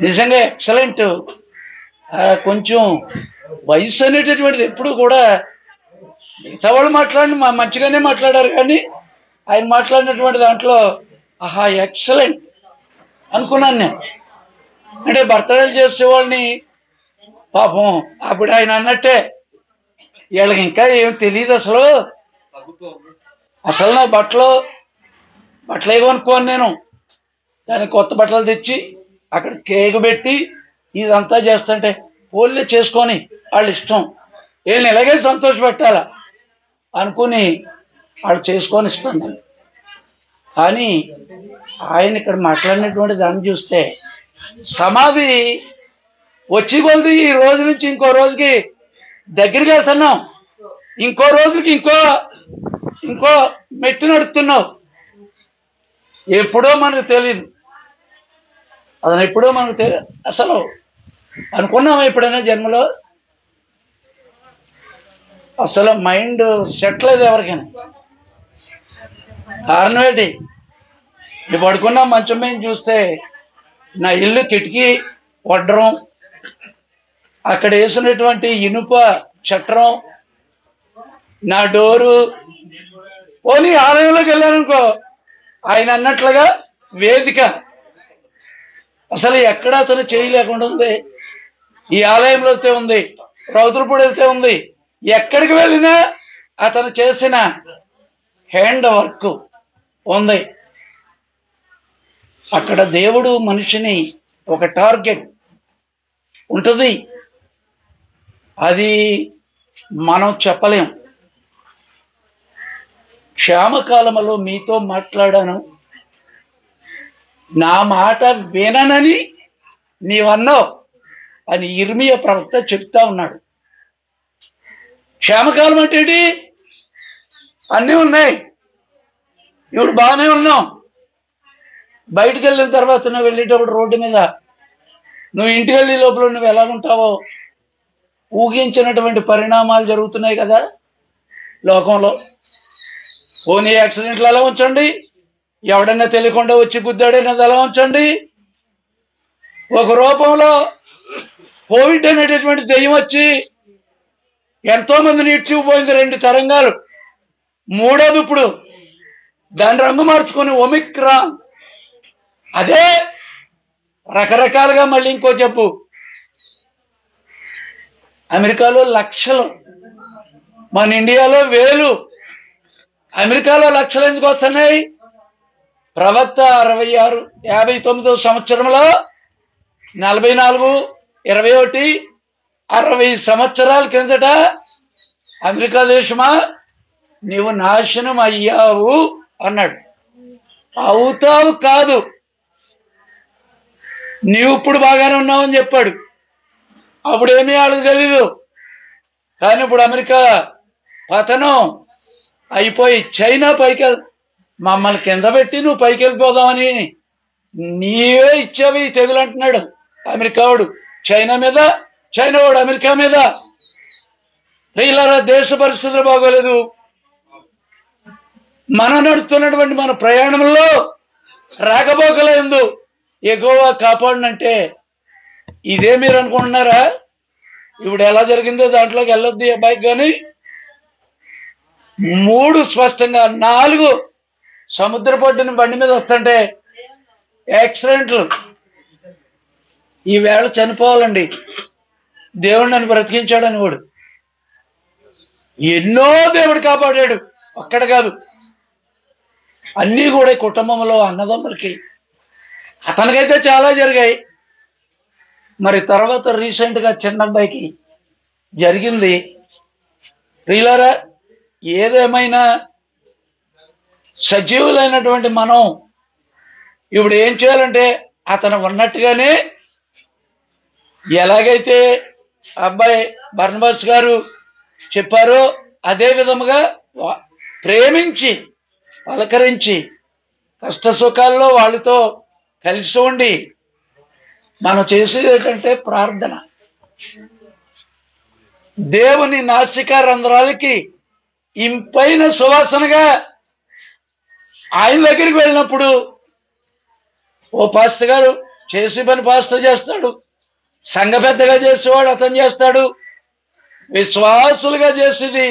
నిజంగా ఎక్సలెంట్. కొంచెం వయసు అనేటటువంటిది ఎప్పుడు కూడా మిగతా వాళ్ళు మాట్లాడి మా మంచిగానే మాట్లాడారు కానీ ఆయన మాట్లాడినటువంటి దాంట్లో ఆహా ఎక్సలెంట్ అనుకున్నాను నేను. అంటే బర్త్డేలు చేసే వాళ్ళని పాపం అప్పుడు ఆయన అన్నట్టే వీళ్ళకి ఇంకా ఏం తెలియదు అసలు. అసలు నా బట్టలు బట్టలు ఏ కొనుక్కోను నేను. దానికి కొత్త బట్టలు తెచ్చి అక్కడ కేక్ పెట్టి ఇదంతా చేస్తుంటే పోలే చేసుకొని వాళ్ళు ఇష్టం. వీళ్ళని ఇలాగే సంతోషపెట్టాలా అనుకుని వాళ్ళు చేసుకొని ఇస్తాను నేను. కానీ ఆయన ఇక్కడ మాట్లాడినటువంటి దాన్ని చూస్తే సమాధి వచ్చి కొలది ఈ రోజు నుంచి ఇంకో రోజుకి దగ్గరికి వెళ్తున్నాం. ఇంకో రోజుకి ఇంకో ఇంకో మెట్టు నడుస్తున్నావు ఎప్పుడో మనకు తెలియదు అతను ఎప్పుడో మనకు తెలియదు అసలు అనుకున్నాం ఎప్పుడైనా జన్మలో? అసలు మైండ్ సెట్ లేదు ఎవరికైనా. కారణం ఏంటి? ఇప్పుడు పడుకున్న మంచం మీద చూస్తే నా ఇల్లు కిటికీ వడ్రం అక్కడ వేసినటువంటి ఇనుప చట్రం నా డోరు. పోనీ ఆలయంలోకి వెళ్ళాననుకో ఆయన అన్నట్లుగా వేదిక. అసలు ఎక్కడ అతను చేయలేకుండా ఉంది. ఈ ఆలయంలో వెళ్తే ఉంది. రౌద్రపూడి వెళ్తే ఉంది. ఎక్కడికి వెళ్ళినా అతను చేసిన హ్యాండ్ వర్క్ ఉంది. అక్కడ దేవుడు మనిషిని ఒక టార్గెట్ ఉంటుంది. అది మనం చెప్పలేం. క్షామకాలంలో మీతో మాట్లాడాను. నా మాట విననని నీవన్నావు అని ఇర్మియ ప్రవక్త చెప్తా ఉన్నాడు. క్షేమకాలం అంటే అన్నీ ఉన్నాయి. ఇప్పుడు బాగానే ఉన్నాం. బయటికి వెళ్ళిన తర్వాత నువ్వు వెళ్ళేటప్పుడు రోడ్డు మీద నువ్వు ఇంటికి వెళ్ళే లోపల నువ్వు ఎలా ఉంటావో ఊహించినటువంటి పరిణామాలు జరుగుతున్నాయి కదా లోకంలో. పోనీ యాక్సిడెంట్లు ఎలా ఉంచండి? ఎవడన్నా తెలియకుండా వచ్చి గుద్దాడైనది ఎలా ఉంచండి? ఒక రూపంలో కోవిడ్ అనేటటువంటి దెయ్యం వచ్చి ఎంతో మంది నీడ్చిపోయింది రెండు తరంగాలు. మూడోది ఇప్పుడు దాని రంగు మార్చుకొని ఒమిక్రాన్. అదే రకరకాలుగా మళ్ళీ ఇంకో చెప్పు. అమెరికాలో లక్షలు మన ఇండియాలో వేలు. అమెరికాలో లక్షలు ఎందుకు వస్తున్నాయి? ప్రవక్త అరవై ఆరు యాభై తొమ్మిదో సంవత్సరంలో నలభై నాలుగు ఇరవై ఒకటి అరవై సంవత్సరాల కిందట అమెరికా దేశమా? నీవు నాశనం అయ్యావు అన్నాడు. అవుతావు కాదు. నీవు ఇప్పుడు బాగానే ఉన్నావు అని చెప్పాడు. అప్పుడేమీ వాళ్ళకి తెలీదు. కానీ ఇప్పుడు అమెరికా పతనం అయిపోయి చైనా పైకి మమ్మల్ని కింద పెట్టి నువ్వు పైకి వెళ్ళిపోదామని నీవే ఇచ్చావు ఈ తెగులు అంటున్నాడు అమెరికా వాడు చైనా మీద చైనా వాడు అమెరికా మీద. రీలారా దేశ పరిస్థితులు బాగోలేదు. మనం నడుతున్నటువంటి మన ప్రయాణంలో రాకపోకలేదు ఎగువ కాపాడినంటే ఇదే మీరు అనుకుంటున్నారా? ఇప్పుడు ఎలా జరిగిందో దాంట్లోకి వెళ్ళొద్దు అబ్బాయికి కానీ మూడు స్పష్టంగా నాలుగు సముద్ర పడ్డుని బండి మీద వస్తుంటే యాక్సిడెంట్లు. ఈ వేళ చనిపోవాలండి. దేవుడు నన్ను బ్రతికించాడని వాడు. ఎన్నో దేవుడు కాపాడాడు. ఒక్కడ కాదు. అన్నీ కూడా ఈ కుటుంబంలో అన్నదమ్ములకి. అతనికైతే చాలా జరిగాయి. మరి తర్వాత రీసెంట్గా చిన్న అబ్బాయికి జరిగింది. ప్రియులారా ఏదేమైనా సజీవులైనటువంటి మనం ఇప్పుడు ఏం చేయాలంటే అతను ఉన్నట్టుగానే ఎలాగైతే అబ్బాయి బర్నబాస్ గారు చెప్పారో అదే విధముగా ప్రేమించి పలకరించి కష్ట సుఖాల్లో వాళ్ళతో కలిసి ఉండి మనం చేసేది ఏంటంటే ప్రార్థన. దేవుని నాసిక రంధ్రాలకి ఇంపైన సువాసనగా ఆయన దగ్గరికి వెళ్ళినప్పుడు ఓ పాస్టర్ గారు చేసి పని పాస్టర్ చేస్తాడు. సంఘ పెద్దగా చేసేవాడు అతను చేస్తాడు. విశ్వాసులుగా చేసేది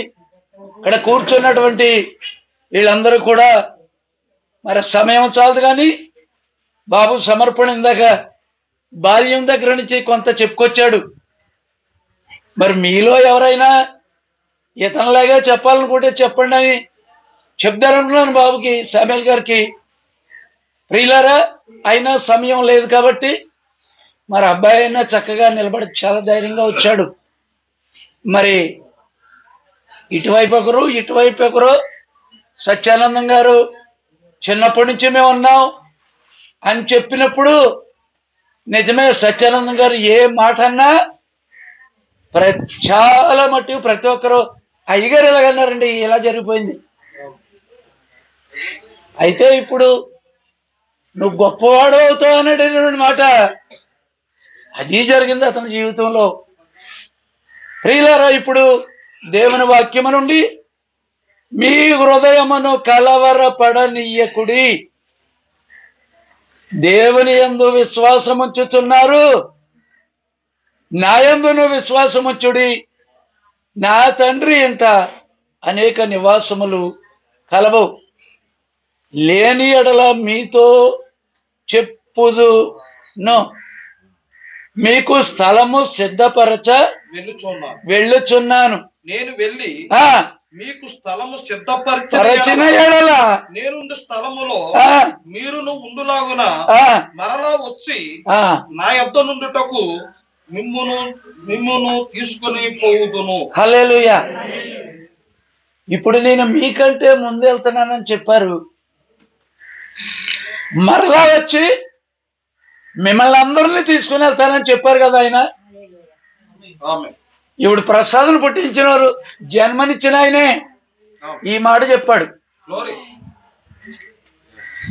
ఇక్కడ కూర్చున్నటువంటి వీళ్ళందరూ కూడా మరి సమయం చాలదు కానీ బాబు సమర్పణ ఇందాక బాల్యం దగ్గర నుంచి కొంత చెప్పుకొచ్చాడు. మరి మీలో ఎవరైనా ఇతనిలాగా చెప్పాలనుకుంటే చెప్పండి అని చెప్తారనుకున్నాను బాబుకి సామేల్ గారికి. ప్రియులారా అయినా సమయం లేదు కాబట్టి మరి అబ్బాయి అయినా చక్కగా నిలబడి చాలా ధైర్యంగా వచ్చాడు. మరి ఇటువైపు ఒకరు ఇటువైపు ఒకరు. సత్యానందం గారు చిన్నప్పటి నుంచి మేము ఉన్నాం అని చెప్పినప్పుడు నిజమే సత్యానందం గారు ఏ మాట అన్నా ప్ర- చాలా మట్టుకు ప్రతి ఒక్కరు అయ్యగారు ఎలాగన్నారండి? ఇలా జరిగిపోయింది. అయితే ఇప్పుడు నువ్వు గొప్పవాడు అవుతావు అనేటటువంటి మాట. అది జరిగింది అతని జీవితంలో. ప్రియులారా ఇప్పుడు దేవుని వాక్యము నుండి మీ హృదయమును కలవరపడనీయకుడి దేవుని ఎందు విశ్వాసముంచుతున్నారు నా ఎందును విశ్వాసముంచుడి. నా తండ్రి ఇంట అనేక నివాసములు కలవవు లేని ఎడల మీతో చెప్పుదును. మీకు స్థలము సిద్ధపరచ వెళ్ళుచున్నాను. వెళ్ళుచున్నాను. నేను వెళ్ళి ఆ. మీకు స్థలము సిద్ధపరిచిన పరచిన ఎడల నేనుండు స్థలములో ఆ, మీరును ఉండులాగున మరలా వచ్చి. నా యొద్ద నుండుటకు మిమ్మును మిమ్మును తీసుకుని పోవుదును. హల్లెలూయా. ఇప్పుడు నేను మీకంటే ముందు వెళ్తున్నానని చెప్పారు. మరలా వచ్చి మిమ్మల్ని అందరినీ తీసుకుని వెళ్తానని చెప్పారు కదా ఆయన? ఇప్పుడు ప్రసాదం పుట్టించినవారు జన్మనిచ్చిన ఆయనే. ఈ మాట చెప్పాడు.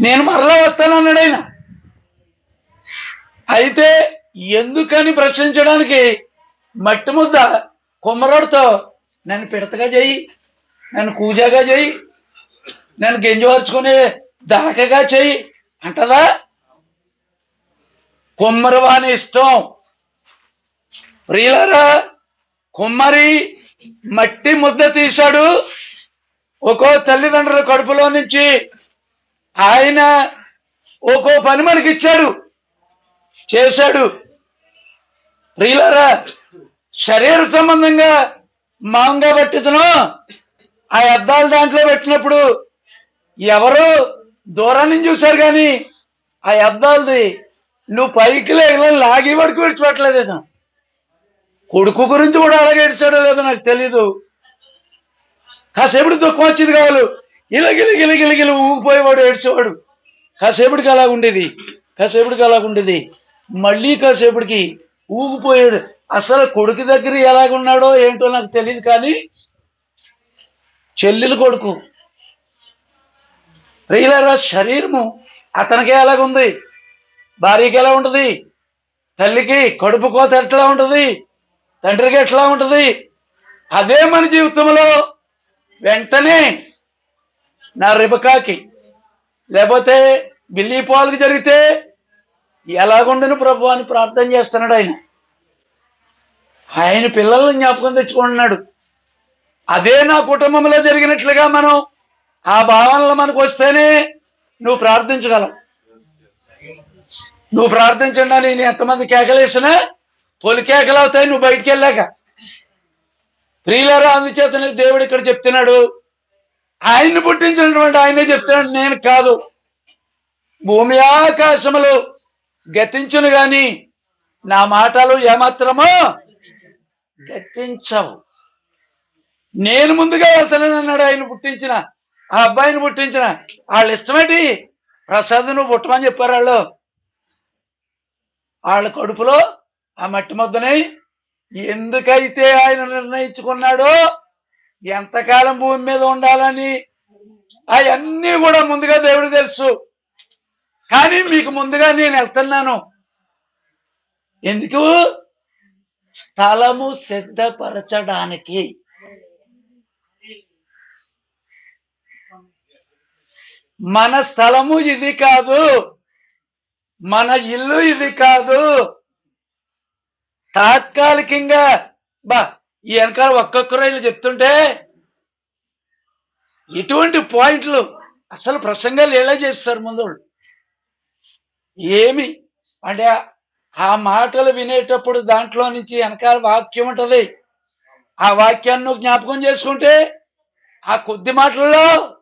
నేను మరలా వస్తానన్నాడు ఆయన. అయితే ఎందుకని ప్రశ్నించడానికి మట్టి ముద్ద కుమ్మరోడితో నన్ను పిడతగా చేయి నన్ను కూజాగా చేయి నన్ను గెంజువర్చుకునే దాకగా చెయ్యి. అంటదా? కుమ్మరి వాని ఇష్టం. ప్రియులరా కుమ్మరి మట్టి ముద్ద తీశాడు. ఒక్కో తల్లిదండ్రుల కడుపులో నుంచి ఆయన ఒక్కో పని మనకి ఇచ్చాడు. చేశాడు. ప్రియులరా శరీర సంబంధంగా మాంగా పట్టితను ఆ అద్దాలు దాంట్లో పెట్టినప్పుడు ఎవరు దూరం నుంచి చూశారు కానీ ఆ అద్దాలది నువ్వు పైకి లేగల లాగి వరకు విడిచిపెట్టలేదు కొడుకు గురించి కూడా అలాగే ఏడ్చాడో లేదో నాకు తెలీదు. కాసేపుడు దుఃఖం వచ్చేది కావాలి. ఇలగిలి గిలిగిలిగిలి ఊగిపోయేవాడు ఏడ్చేవాడు. కాసేపుడికి అలా ఉండేది. కాసేపుడికి అలా ఉండేది. మళ్ళీ కాసేపుడికి ఊగిపోయాడు. అసలు కొడుకు దగ్గర ఎలాగున్నాడో ఏంటో నాకు తెలియదు కానీ చెల్లెలు కొడుకు ప్రియులరా శరీరము అతనికి ఎలాగుంది? భార్యకి ఎలా ఉంటుంది? తల్లికి కడుపు కోత ఎట్లా ఉంటుంది? తండ్రికి ఎట్లా ఉంటుంది? అదే మన జీవితంలో వెంటనే నా రిబకాకి లేకపోతే బిల్లీ పాల్కి జరిగితే ఎలాగుండను ప్రభు అని ప్రార్థన చేస్తున్నాడు ఆయన. ఆయన పిల్లల్ని జ్ఞాపకం తెచ్చుకుంటున్నాడు అదే నా కుటుంబంలో జరిగినట్లుగా మనం ఆ భావనలు మనకు వస్తేనే నువ్వు ప్రార్థించగలవు నువ్వు ప్రార్థించండి నేను ఎంతమంది కేకలేసినా పొలి కేకలు అవుతాయి నువ్వు బయటికి వెళ్ళాక. ప్రియులారా అందుచేత దేవుడు ఇక్కడ చెప్తున్నాడు. ఆయన్ని పుట్టించినటువంటి ఆయనే చెప్తున్నాడు నేను కాదు. భూమి ఆకాశములు గతించును గాని నా మాటలు ఏమాత్రమో గతించవు. నేను ముందుగా వెళ్తానని అన్నాడు ఆయన పుట్టించిన ఆ అబ్బాయిని పుట్టించిన వాళ్ళ ఇష్టమేటి? ప్రసాద్ నువ్వు పుట్టమని చెప్పారు వాళ్ళు. వాళ్ళ కడుపులో ఆ మట్టి ముద్దని ఎందుకైతే ఆయన నిర్ణయించుకున్నాడో ఎంతకాలం భూమి మీద ఉండాలని అవన్నీ కూడా ముందుగా దేవుడు తెలుసు. కానీ మీకు ముందుగా నేను వెళ్తున్నాను. ఎందుకు? స్థలము సిద్ధపరచడానికి. మన స్థలము ఇది కాదు. మన ఇల్లు ఇది కాదు. తాత్కాలికంగా బా ఈ వెనకాల ఒక్కొక్కరు ఇలా చెప్తుంటే ఇటువంటి పాయింట్లు అసలు ప్రసంగాలు ఎలా చేస్తారు ముందు ఏమి? అంటే ఆ మాటలు వినేటప్పుడు దాంట్లో నుంచి వెనకాల వాక్యం ఉంటుంది. ఆ వాక్యాన్ని జ్ఞాపకం చేసుకుంటే ఆ కొద్ది మాటల్లో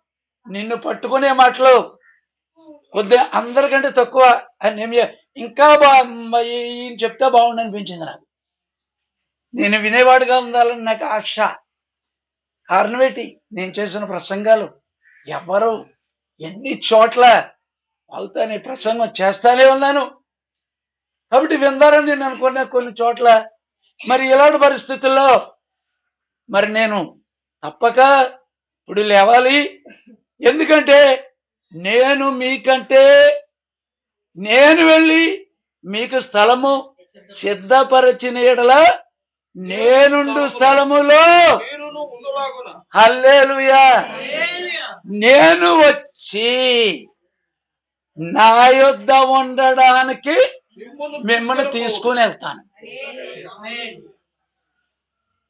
నిన్ను పట్టుకునే మాటలు కొద్ది అందరికంటే తక్కువ అని ఇంకా బా ఈయన చెప్తే బాగుండు అనిపించింది నాకు. నేను వినేవాడుగా ఉండాలని నాకు ఆశ. కారణం ఏంటి? నేను చేసిన ప్రసంగాలు ఎవరు ఎన్ని చోట్ల వాళ్ళతో నీ ప్రసంగం చేస్తానే ఉన్నాను. కాబట్టి విందారని నేను అనుకున్న కొన్ని చోట్ల మరి ఇలాంటి పరిస్థితుల్లో మరి నేను తప్పక ఇప్పుడు లేవాలి. ఎందుకంటే నేను మీకంటే నేను వెళ్ళి మీకు స్థలము సిద్ధపరచిన ఎడల నేనుండు స్థలములో. హల్లేలుయా. నేను వచ్చి నా యొద్ద ఉండడానికి మిమ్మల్ని తీసుకుని వెళ్తాను.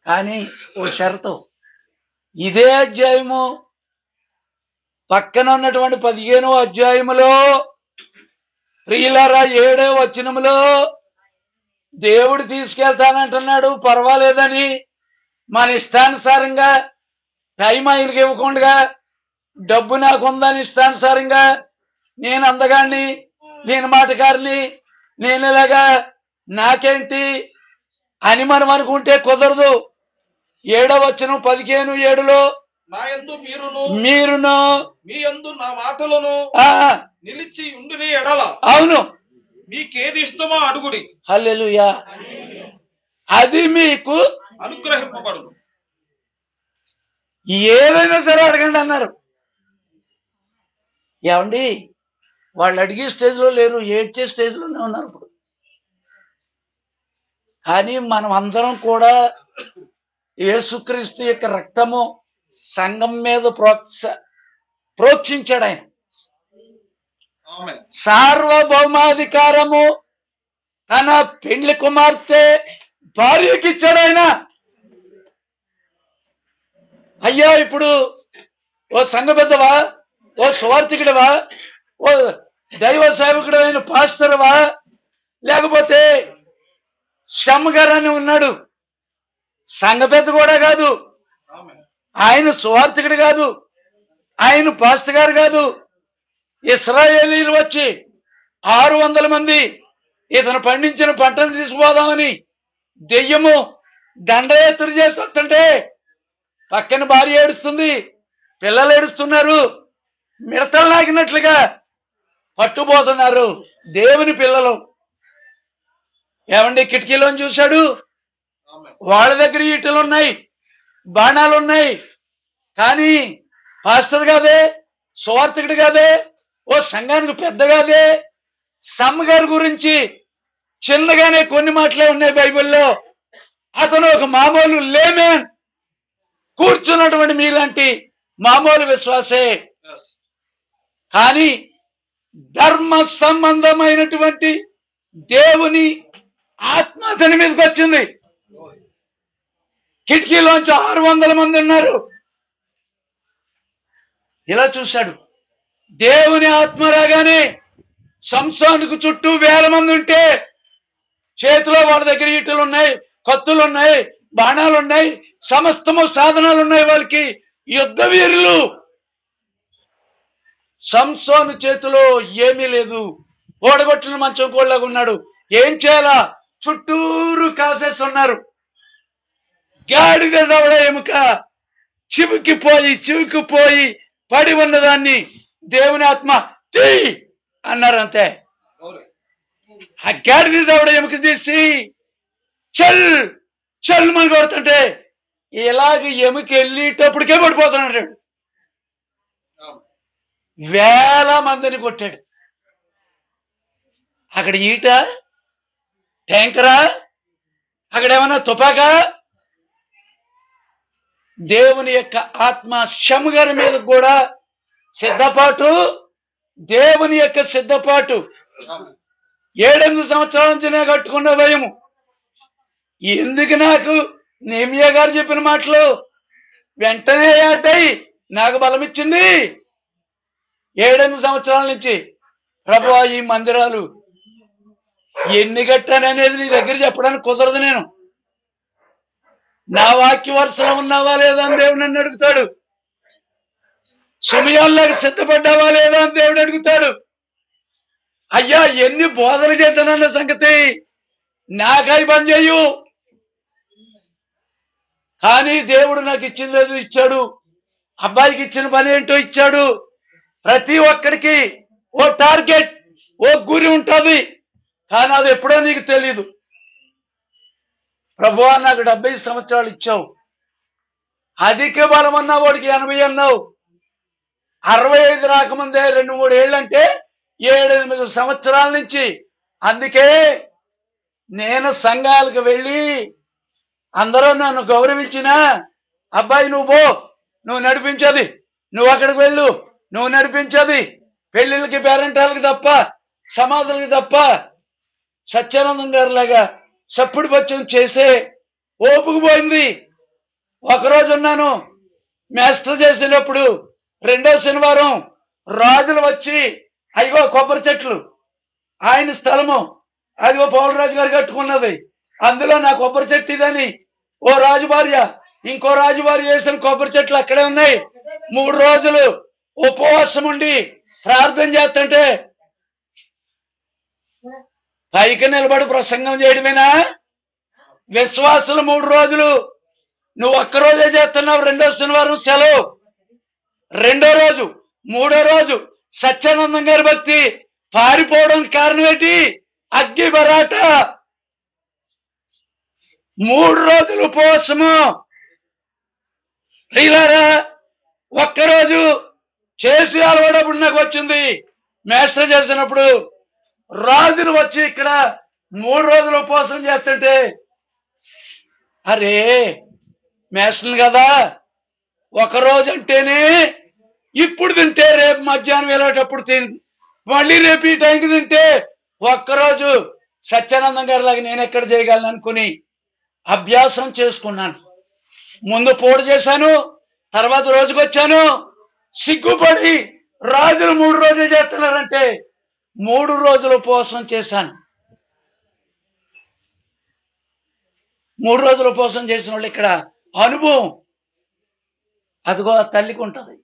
కానీ ఓ షరతు. ఇదే అధ్యాయము పక్కన ఉన్నటువంటి పదిహేను అధ్యాయములో ప్రియులరా ఏడో వచనములో దేవుడు తీసుకెళ్తానంటున్నాడు పర్వాలేదని మన ఇష్టానుసారంగా టైం ఆయనకి ఇవ్వకుండా డబ్బు నాకు ఉందని ఇష్టానుసారంగా నేను అందగాన్ని నేను మాటగారిని నేను ఇలాగా నాకేంటి అని మనం అనుకుంటే కుదరదు. ఏడో వచ్చిన పదిహేను ఏడులో మీరును మీరును మీ యందు నా మాటలను నిలిచి ఉండిని ఎడల. అవును. మీకేది ఇష్టమో అడుగుడి. హల్లెలూయా. అది మీకు అనుగ్రహింపబడును. ఏదైనా సరే అడగండి అన్నారు. ఏమండి? వాళ్ళు అడిగే స్టేజ్లో లేరు ఏడ్చే స్టేజ్లోనే ఉన్నారు ఇప్పుడు. కానీ మనం అందరం కూడా యేసుక్రీస్తు యొక్క రక్తము సంఘం మీద ప్రోత్స ప్రోక్షించాడు ఆయన. సార్వభౌమాధికారము తన పెండ్లి కుమార్తె భార్యకి ఇచ్చాడు ఆయన. అయ్యా ఇప్పుడు ఓ సంఘ పెద్దవా? ఓ సువార్థికుడివా? ఓ దైవ సేవకుడైన పాస్టర్వా? లేకపోతే శ్రమగారు అని ఉన్నాడు. సంఘ పెద్ద కూడా కాదు. ఆయన సువార్థికుడు కాదు. ఆయన పాస్టర్ గారు కాదు. ఇస్రాయేలీలు వచ్చి ఆరు వందల మంది ఇతను పండించిన పంటను తీసుకుపోదామని దెయ్యము దండయాత్ర చేసి వస్తుంటే పక్కన భార్య ఏడుస్తుంది పిల్లలు ఏడుస్తున్నారు మిడతలు లాగినట్లుగా పట్టుపోతున్నారు దేవుని పిల్లలు. ఏమండి కిటికీలోని చూశాడు? వాళ్ళ దగ్గర ఈటలు ఉన్నాయి బాణాలు ఉన్నాయి కానీ పాస్టర్ కాదే సువార్థకుడు కాదే ఓ సంఘానికి పెద్ద కాదే సమ్మగారి గురించి చిన్నగానే కొన్ని మాటలే ఉన్నాయి బైబిల్లో. అతను ఒక మామూలు లేమెన్ కూర్చున్నటువంటి మీలాంటి మామూలు విశ్వాసే. కానీ ధర్మ సంబంధమైనటువంటి దేవుని ఆత్మ అతని మీదకి వచ్చింది. కిటికీలోంచి ఆరు వందల మంది ఉన్నారు. ఇలా చూశాడు. దేవుని ఆత్మ రాగానే సంసానికి చుట్టూ వేల మంది ఉంటే చేతిలో వాళ్ళ దగ్గర ఈటలు ఉన్నాయి కత్తులు ఉన్నాయి బాణాలు ఉన్నాయి సమస్తము సాధనాలు ఉన్నాయి వాళ్ళకి. యుద్ధ వీరులు. సంసోను చేతిలో ఏమీ లేదు. ఓడగొట్టిన మంచం కోళ్ళగా ఉన్నాడు. ఏం చేయాలా? చుట్టూరు కాసేస్తున్నారు గాడిద దవడ ఎముక. చివుకిపోయి చివుకిపోయి పడి ఉన్నదాన్ని దేవుని ఆత్మ తీ అన్నారు అంతే ఆ గాడిద దవడ ఎముక తీసి చల్ చల్ మని కొడుతుంటే ఇలాగ ఎముక వెళ్ళేటప్పటికే పడిపోతున్నాడు. వేల మందిని కొట్టాడు. అక్కడ ఈట ట్యాంకరా? అక్కడ ఏమన్నా తుపాకా? దేవుని యొక్క ఆత్మ శముగారి మీద కూడా సిద్ధపాటు దేవుని యొక్క సిద్ధపాటు. ఏడెనిమిది సంవత్సరాల నుంచి నేను కట్టుకున్న భయము. ఎందుకు నాకు? నేమియా గారు చెప్పిన మాటలు వెంటనే ఏటై నాకు బలం ఇచ్చింది. ఏడెనిమిది సంవత్సరాల నుంచి ప్రభు ఈ మందిరాలు ఎన్ని కట్టాననేది నీ దగ్గర చెప్పడానికి కుదరదు నేను. నా వాక్య వరుసలో ఉన్నావా లేదా అని దేవుడు నన్ను అడుగుతాడు. సమయాల్లోకి సిద్ధపడ్డావా లేదా అని దేవుడు అడుగుతాడు. అయ్యా ఎన్ని బోధలు చేశానన్న సంగతి నాకై పని చేయు. కానీ దేవుడు నాకు ఇచ్చింది ఏదో ఇచ్చాడు. అబ్బాయికి ఇచ్చిన పని ఏంటో ఇచ్చాడు. ప్రతి ఒక్కడికి ఓ టార్గెట్ ఓ గురి ఉంటుంది. కానీ అది ఎప్పుడో నీకు తెలియదు ప్రభు నాకు డెబ్బై సంవత్సరాలు ఇచ్చావు. అధిక బలం అన్నా వాడికి ఎనభై అన్నావు. అరవై ఐదు రాకముందే రెండు మూడు ఏళ్ళంటే ఏడెనిమిది సంవత్సరాల నుంచి. అందుకే నేను సంఘాలకు వెళ్ళి అందరూ నన్ను గౌరవించిన అబ్బాయి నువ్వు పో నువ్వు నడిపించది నువ్వు అక్కడికి వెళ్ళు నువ్వు నడిపించది. పెళ్ళిళ్ళకి పేరెంటాలకి తప్ప సమాధులకి తప్ప సత్యానందం లాగా చప్పుడు సప్పుడు బచ్చం చేసే ఓపుకు పోయింది. ఒకరోజు ఉన్నాను మేస్టర్ చేసినప్పుడు రెండో శనివారం రాజులు వచ్చి అయ్యో కొబ్బరి చెట్లు ఆయన స్థలము అదిగో పౌలరాజు గారు కట్టుకున్నది అందులో నా కొబ్బరి చెట్టు ఇదని ఓ రాజు భార్య ఇంకో రాజు భార్య వేసిన కొబ్బరి చెట్లు అక్కడే ఉన్నాయి. మూడు రోజులు ఉపవాసం ఉండి ప్రార్థన చేస్తుంటే పైకి నిలబడి ప్రసంగం చేయడమేనా? విశ్వాసులు మూడు రోజులు. నువ్వు ఒక్క రోజే చేస్తున్నావు రెండో శనివారం సెలవు. రెండో రోజు మూడో రోజు సత్యానందం గారి భక్తి పారిపోవడం కారణం ఏంటి? అగ్గి బరాట. మూడు రోజులు ఉపవాసము ప్రియులారా ఒక్కరోజు చేసి అలవాడప్పుడు నాకు వచ్చింది. మేస్టర్ చేసినప్పుడు రాజులు వచ్చి ఇక్కడ మూడు రోజులు ఉపవాసం చేస్తుంటే అరే మేషన్ కదా ఒక రోజు అంటేనే ఇప్పుడు తింటే రేపు మధ్యాహ్నం వెళ్ళేటప్పుడు తిని మళ్ళీ రేపు ఈ టైంకి తింటే ఒక్కరోజు సత్యానందం గారి లాగా నేను ఎక్కడ చేయగలను అనుకుని అభ్యాసం చేసుకున్నాను. ముందు పోటు చేశాను తర్వాత రోజుకొచ్చాను సిగ్గుపడి రాజులు మూడు రోజులు చేస్తున్నారంటే మూడు రోజులు ఉపవాసం చేశాను. మూడు రోజులు ఉపవాసం చేసిన వాళ్ళు ఇక్కడ అనుభవం. అదిగో తల్లికి ఉంటుంది.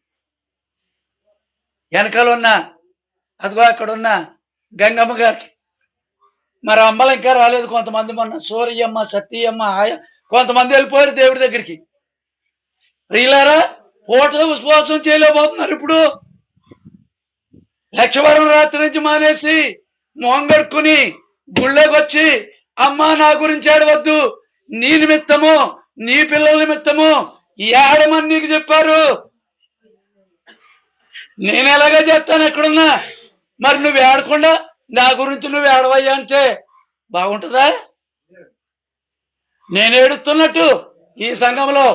వెనకాల ఉన్న అదిగో అక్కడ ఉన్న గంగమ్మ గారికి. మరి అమ్మలు ఇంకా రాలేదు కొంతమంది మొన్న. సూర్యమ్మ సత్యమ్మ ఆయ కొంతమంది వెళ్ళిపోయారు దేవుడి దగ్గరికి. రీలారా పూట ఉపవాసం చేయలేకపోతున్నారు ఇప్పుడు. లక్షవరం రాత్రి నుంచి మానేసి మొహం కడుక్కుని గుళ్ళోకి అమ్మా నా గురించి ఏడవద్దు. నీ నిమిత్తము నీ పిల్లల నిమిత్తము ఏడమని నీకు చెప్పారు. నేను ఎలాగా చెప్తాను ఎక్కడున్నా? మరి నువ్వు ఏడకుండా నా గురించి నువ్వు ఏడవయ్యా అంటే బాగుంటుందా? నేను ఏడుస్తున్నట్టు ఈ సంఘంలో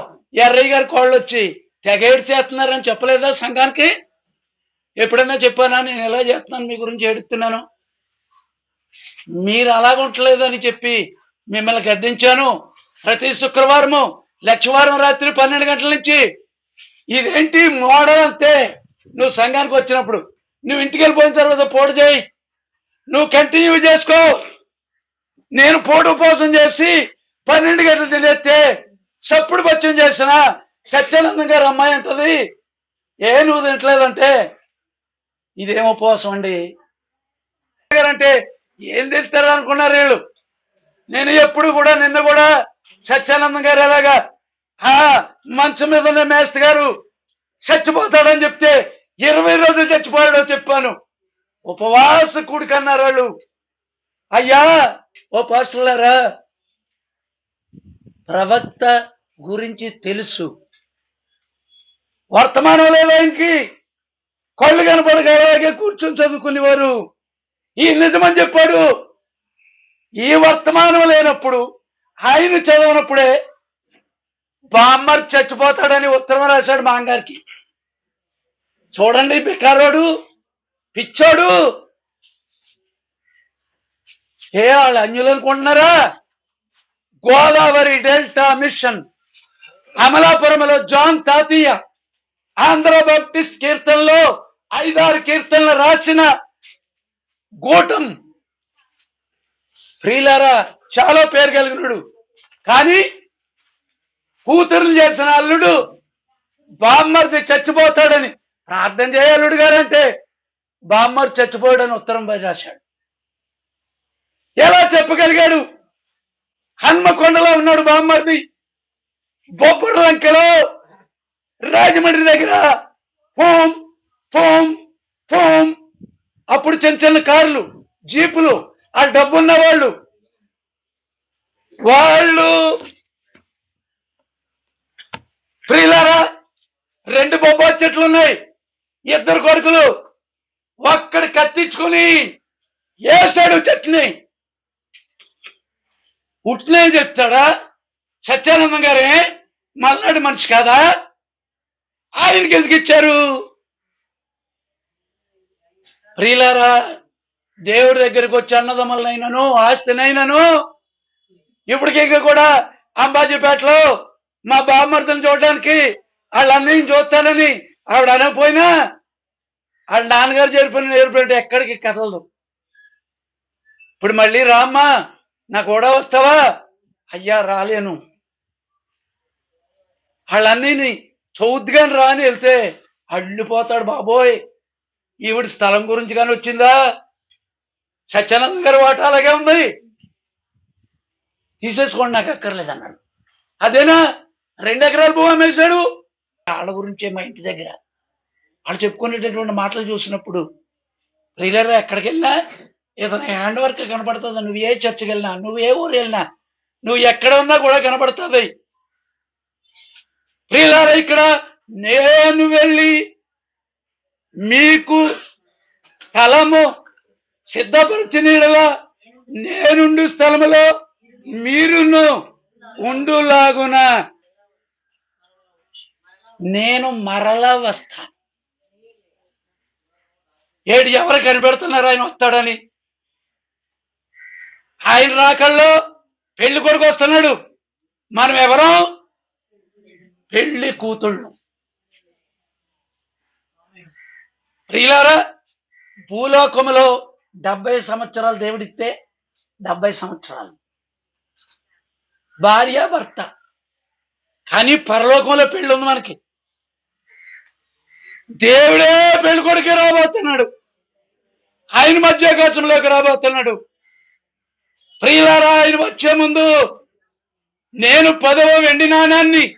ఎర్రయ్య గారి కోళ్ళు వచ్చి తెగ ఏడ్చేస్తున్నారని చెప్పలేదా సంఘానికి? ఎప్పుడైనా చెప్పానా? నేను ఎలా చేస్తున్నాను? మీ గురించి ఏడుతున్నాను మీరు అలాగ ఉండలేదని చెప్పి మిమ్మల్ని గద్దించాను. ప్రతి శుక్రవారము లక్షవారం రాత్రి పన్నెండు గంటల నుంచి ఇదేంటి మోడల్ అంతే? నువ్వు సంఘానికి వచ్చినప్పుడు నువ్వు ఇంటికి వెళ్ళిపోయిన తర్వాత పోటు చేయి. నువ్వు కంటిన్యూ చేసుకో. నేను పోటు ఉపవాసం చేసి పన్నెండు గంటలు తినేస్తే సప్పుడు బచ్చం చేసిన సత్యానందం గారు అమ్మాయి అంటది. ఏ నువ్వు తింటలేదంటే ఇదేం ఉపవాసం అండి. అంటే ఏం తెలుస్తారు అనుకున్నారు వీళ్ళు? నేను ఎప్పుడు కూడా నిన్న కూడా సత్యానందం గారు ఎలాగా ఆ మంచం మీద ఉన్న మేస్టర్ గారు చచ్చిపోతాడని చెప్తే ఇరవై రోజులు చచ్చిపోయాడో చెప్పాను. ఉపవాస కూడికన్నారు వాళ్ళు. అయ్యా ఓ పాస్టర్లారా ప్రవక్త గురించి తెలుసు. వర్తమానంలో ఆయనకి కళ్ళు కనపడక అలాగే కూర్చొని చదువుకునేవారు. ఈ నిజమని చెప్పాడు. ఈ వర్తమానం లేనప్పుడు ఆయన చదవనప్పుడే బామ్మర్ చచ్చిపోతాడని ఉత్తరం రాశాడు మా అంగారికి చూడండి బికారోడు పిచ్చోడు. ఏ వాళ్ళు అన్యులు అనుకుంటున్నారా? గోదావరి డెల్టా మిషన్ అమలాపురంలో జాన్ తాతీయ ఆంధ్ర బాప్టిస్ట్ కీర్తనలో ఐదారు కీర్తనలు రాసిన గూటం ప్రియులారా చాలా పేరు కలిగినడు. కానీ కూతురు చేసిన అల్లుడు బామ్మర్ది చచ్చిపోతాడని ప్రార్థన చేయ అల్లుడు గారంటే బామ్మర్ చచ్చిపోయాడని ఉత్తరం రాశాడు. ఎలా చెప్పగలిగాడు? హన్మకొండలో ఉన్నాడు బామ్మర్ది. బొబ్బరు లంకలో రాజమండ్రి దగ్గర పోం పోం పోం అప్పుడు చిన్న చిన్న కార్లు జీపులు ఆ డబ్బున్న వాళ్ళు. వాళ్ళు ప్రియులారా రెండు బొబ్బా చెట్లు ఉన్నాయి. ఇద్దరు కొడుకులు ఒక్కడు కత్తించుకుని వేసాడు చెట్టుని. ఉట్నే చెప్తాడా? సత్యానందం గారే మల్నాడు మనిషి కాదా? ఆయనకి ఎందుకు ఇచ్చారు? ప్రియులారా దేవుడి దగ్గరికి వచ్చి అన్నదమ్ములనైనాను ఆస్తినైనాను. ఇప్పటికి కూడా అంబాజీపేటలో మా బామ్మర్తను చూడడానికి వాళ్ళన్నీ చూస్తానని ఆవిడ అనకపోయినా వాళ్ళ నాన్నగారు జరిపిన ఎయిర్పోర్ట్ ఎక్కడికి కదలదు. ఇప్పుడు మళ్ళీ రామ్మా నా కూడా వస్తావా? అయ్యా రాలేను. వాళ్ళన్నీ అన్నయ్యని చౌద్దుగాని రా అని వెళ్తే అల్లిపోతాడు బాబోయ్. ఈవిడ స్థలం గురించి కానీ వచ్చిందా? సత్యానంద గారి వాట అలాగే ఉంది. తీసేసుకోండి నాకు అక్కర్లేదు అన్నాడు. అదేనా? రెండు ఎకరాల భూమి అమ్మేశాడు. వాళ్ళ గురించే మా ఇంటి దగ్గర. వాళ్ళు చెప్పుకునేటటువంటి మాటలు చూసినప్పుడు రీలర్ ఎక్కడికి వెళ్ళినా? ఇతని హ్యాండ్ వర్క్ కనపడుతుంది. నువ్వు ఏ చర్చికి వెళ్ళినా? నువ్వు ఏ ఊరు వెళ్ళినా? నువ్వు ఎక్కడ ఉన్నా కూడా కనపడుతుంది. రీలర్ ఇక్కడ? నేను వెళ్ళి మీకు స్థలము సిద్ధపరిచినగా నేనుండు స్థలములో మీరును ఉండులాగున. నేను మరలా వస్తాను ఏడు ఎవరు కనిపెడుతున్నారు? ఆయన వస్తాడని. ఆయన రాకల్లో పెళ్ళి కొడుకు వస్తున్నాడు. మనం ఎవరం పెళ్ళి కూతుళ్ళు. ప్రియులారా భూలోకములో డెబ్బై సంవత్సరాలు దేవుడిస్తే డెబ్బై సంవత్సరాలు. భార్య భర్త. కానీ పరలోకంలో పెళ్ళి ఉంది మనకి. దేవుడే పెళ్ళి కొడుకు రాబోతున్నాడు. ఆయన మధ్యాకాశంలోకి రాబోతున్నాడు. ప్రియులారా ఆయన వచ్చే ముందు నేను పదవ వెండి నాణాన్ని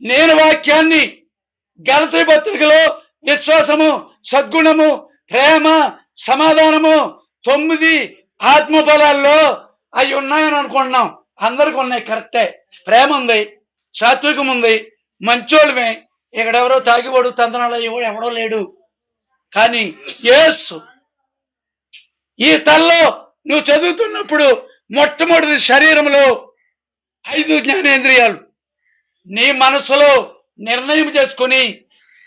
నేను వాక్యాన్ని గలతీ పత్రికలో విశ్వాసము సద్గుణము ప్రేమ సమాధానము తొమ్మిది ఆత్మ ఫలాల్లో అవి ఉన్నాయని అనుకుంటున్నాం. అందరికి ఉన్నాయి కరెక్టే. ప్రేమ ఉంది సాత్వికం ఉంది మంచోళ్ళమే. ఇక్కడెవరో తాగివాడు తందనాలు ఎవడో ఎవడో లేడు. కానీ ఏసు ఈ తల్లో నువ్వు చదువుతున్నప్పుడు మొట్టమొదటి శరీరంలో ఐదు జ్ఞానేంద్రియాలు. నీ మనసులో నిర్ణయం చేసుకుని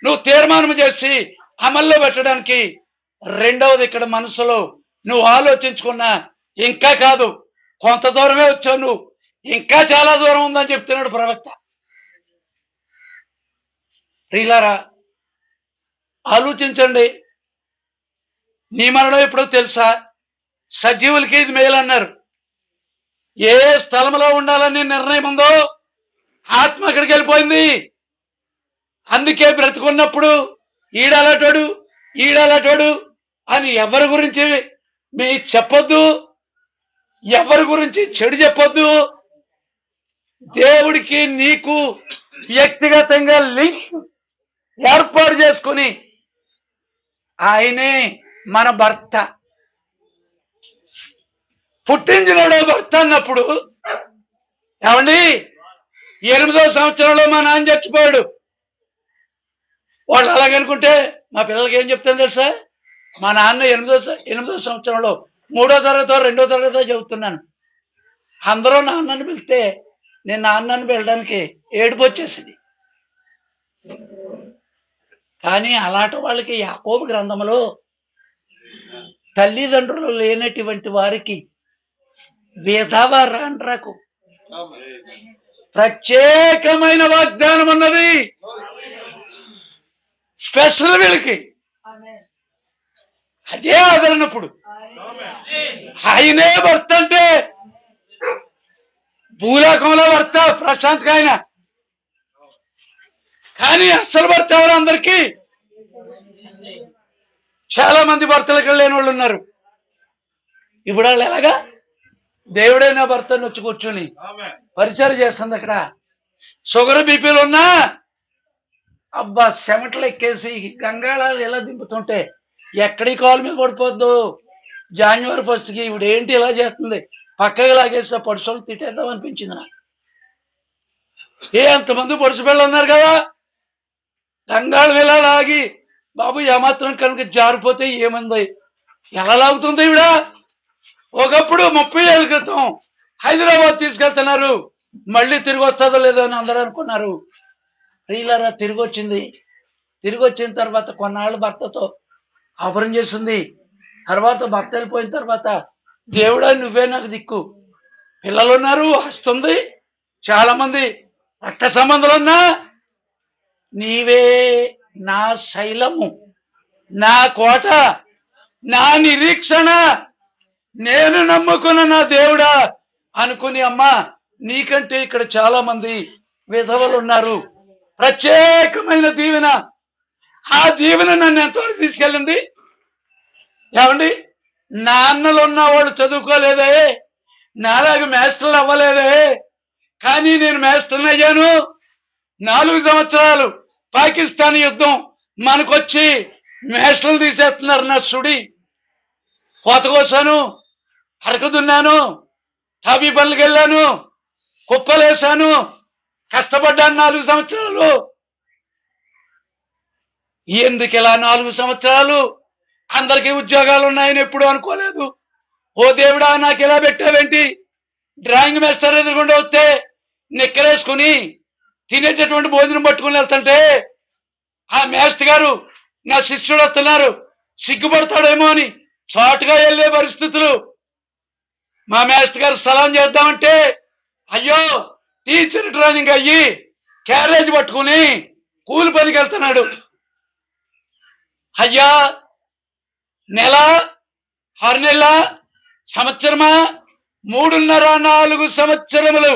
నువ్వు తీర్మానం చేసి అమల్లో పెట్టడానికి రెండవది ఇక్కడ మనసులో నువ్వు ఆలోచించుకున్నా ఇంకా కాదు కొంత దూరమే వచ్చావు నువ్వు. ఇంకా చాలా దూరం ఉందని చెప్తున్నాడు ప్రవక్త. ప్రియులారా ఆలోచించండి. నీ మరణం ఎప్పుడో తెలుసా? సజీవులకి ఇది మేలు అన్నారు. ఏ స్థలంలో ఉండాలని నిర్ణయం ఉందో ఆత్మ అక్కడికి వెళ్ళిపోయింది. అందుకే బ్రతుకున్నప్పుడు ఈడలటోడు ఈడలటోడు అని ఎవరి గురించి మీకు చెప్పొద్దు ఎవరి గురించి చెడు చెప్పొద్దు. దేవుడికి నీకు వ్యక్తిగతంగా లింక్ ఏర్పాటు చేసుకుని ఆయనే మన భర్త. పుట్టించినోడు భర్త అన్నప్పుడు ఏమండి? ఎనిమిదో సంవత్సరంలో మా నాన్న చచ్చిపోయాడు. వాళ్ళు అలాగనుకుంటే మా పిల్లలకి ఏం చెప్తాను తెలుసా? మా నాన్న ఎనిమిదో ఎనిమిదో సంవత్సరంలో మూడో తరగతో రెండో తరగతో చదువుతున్నాను అందరూ నాన్నని పిలిస్తే నేను నాన్నని వెళ్ళడానికి ఏడుపు వచ్చేసింది. కానీ అలాంటి వాళ్ళకి యాకోబు గ్రంథంలో తల్లిదండ్రులు లేనటువంటి వారికి విధవ రాండ్రకు ప్రత్యేకమైన వాగ్దానం ఉన్నది స్పెషల్ వీళ్ళకి. అదే ఆదరణప్పుడు ఆయనే భర్త అంటే భూలోకంలో భర్త ప్రశాంత్ ఆయన. కానీ అసలు భర్త ఎవరు అందరికీ చాలా మంది భర్తలు ఇక్కడ లేని వాళ్ళు ఉన్నారు. ఇప్పుడు వాళ్ళు ఎలాగా? దేవుడే నా భర్తను వచ్చి కూర్చొని పరిచయం చేస్తుంది అక్కడ. షుగర్ బీపీలు ఉన్నా అబ్బా చెమటలు ఎక్కేసి గంగాళాలు ఎలా దింపుతుంటే ఎక్కడి కాలు మీద పడిపోద్దు? జాన్యువరి ఫస్ట్కి ఇప్పుడు ఏంటి ఇలా చేస్తుంది? పక్కకి లాగేస్తే పడుసోళ్ళు తిట్టేద్దాం అనిపించింది నాకు. ఏ అంతమంది పడుసు పిల్లలు ఉన్నారు కదా? గంగాళం ఇలా లాగి? బాబు ఏమాత్రం కనుక జారిపోతే ఏమంది? ఎలా లాగుతుంది ఇవిడ ఒకప్పుడు ముప్పై ఏళ్ళ క్రితం హైదరాబాద్ తీసుకెళ్తున్నారు. మళ్ళీ తిరిగి వస్తుందో లేదో అని అందరూ అనుకున్నారు. రీలర్గా తిరిగి వచ్చింది తిరిగి వచ్చిన తర్వాత కొన్నాళ్ళు భర్తతో కాపురం చేసింది. తర్వాత భర్త వెళ్ళిపోయిన తర్వాత దేవుడా నువ్వే నాకు దిక్కు. పిల్లలు ఉన్నారు వస్తుంది చాలా మంది రక్త సంబంధాలు ఉన్నా నీవే నా శైలము నా కోట నా నిరీక్షణ. నేను నమ్ముకున్న నా దేవుడా అనుకుని అమ్మా నీకంటే ఇక్కడ చాలా మంది విధవలు ఉన్నారు ప్రత్యేకమైన దీవెన. ఆ దీవెన నన్ను ఎంతవరకు తీసుకెళ్ళింది? ఏమండి? నాన్నలు ఉన్న వాళ్ళు చదువుకోలేదే. నాలాగా మాస్టర్లు అవ్వలేదే. కానీ నేను మాస్టర్ని అయ్యాను. నాలుగు సంవత్సరాలు పాకిస్తాన్ యుద్ధం మనకొచ్చి మేస్టర్లు తీసేస్తున్నారు నా సుడి. కోత కోసాను అరకదున్నాను తాబీ పనులకు వెళ్ళాను కుప్పలేసాను కష్టపడ్డాను నాలుగు సంవత్సరాలు. ఎందుకు ఇలా నాలుగు సంవత్సరాలు? అందరికీ ఉద్యోగాలు ఉన్నాయని ఎప్పుడు అనుకోలేదు. ఓ దేవుడా నాకు ఇలా పెట్టావేంటి? డ్రాయింగ్ మాస్టర్ ఎదురుకుండా వస్తే నిక్కరేసుకుని తినేటటువంటి భోజనం పట్టుకుని వెళ్తుంటే ఆ మేస్టర్ గారు నా శిష్యుడు వస్తున్నారు. సిగ్గుపడతాడేమో అని చాటుగా వెళ్ళే పరిస్థితులు. మా మేస్టర్ గారు సలాం చేద్దామంటే అయ్యో టీచర్ ట్రైనింగ్ అయ్యి క్యారేజ్ పట్టుకుని కూలి పనికి వెళ్తున్నాడు. అయ్యా నెల ఆరు నెల సంవత్సరమా? మూడున్నర నాలుగు సంవత్సరములు.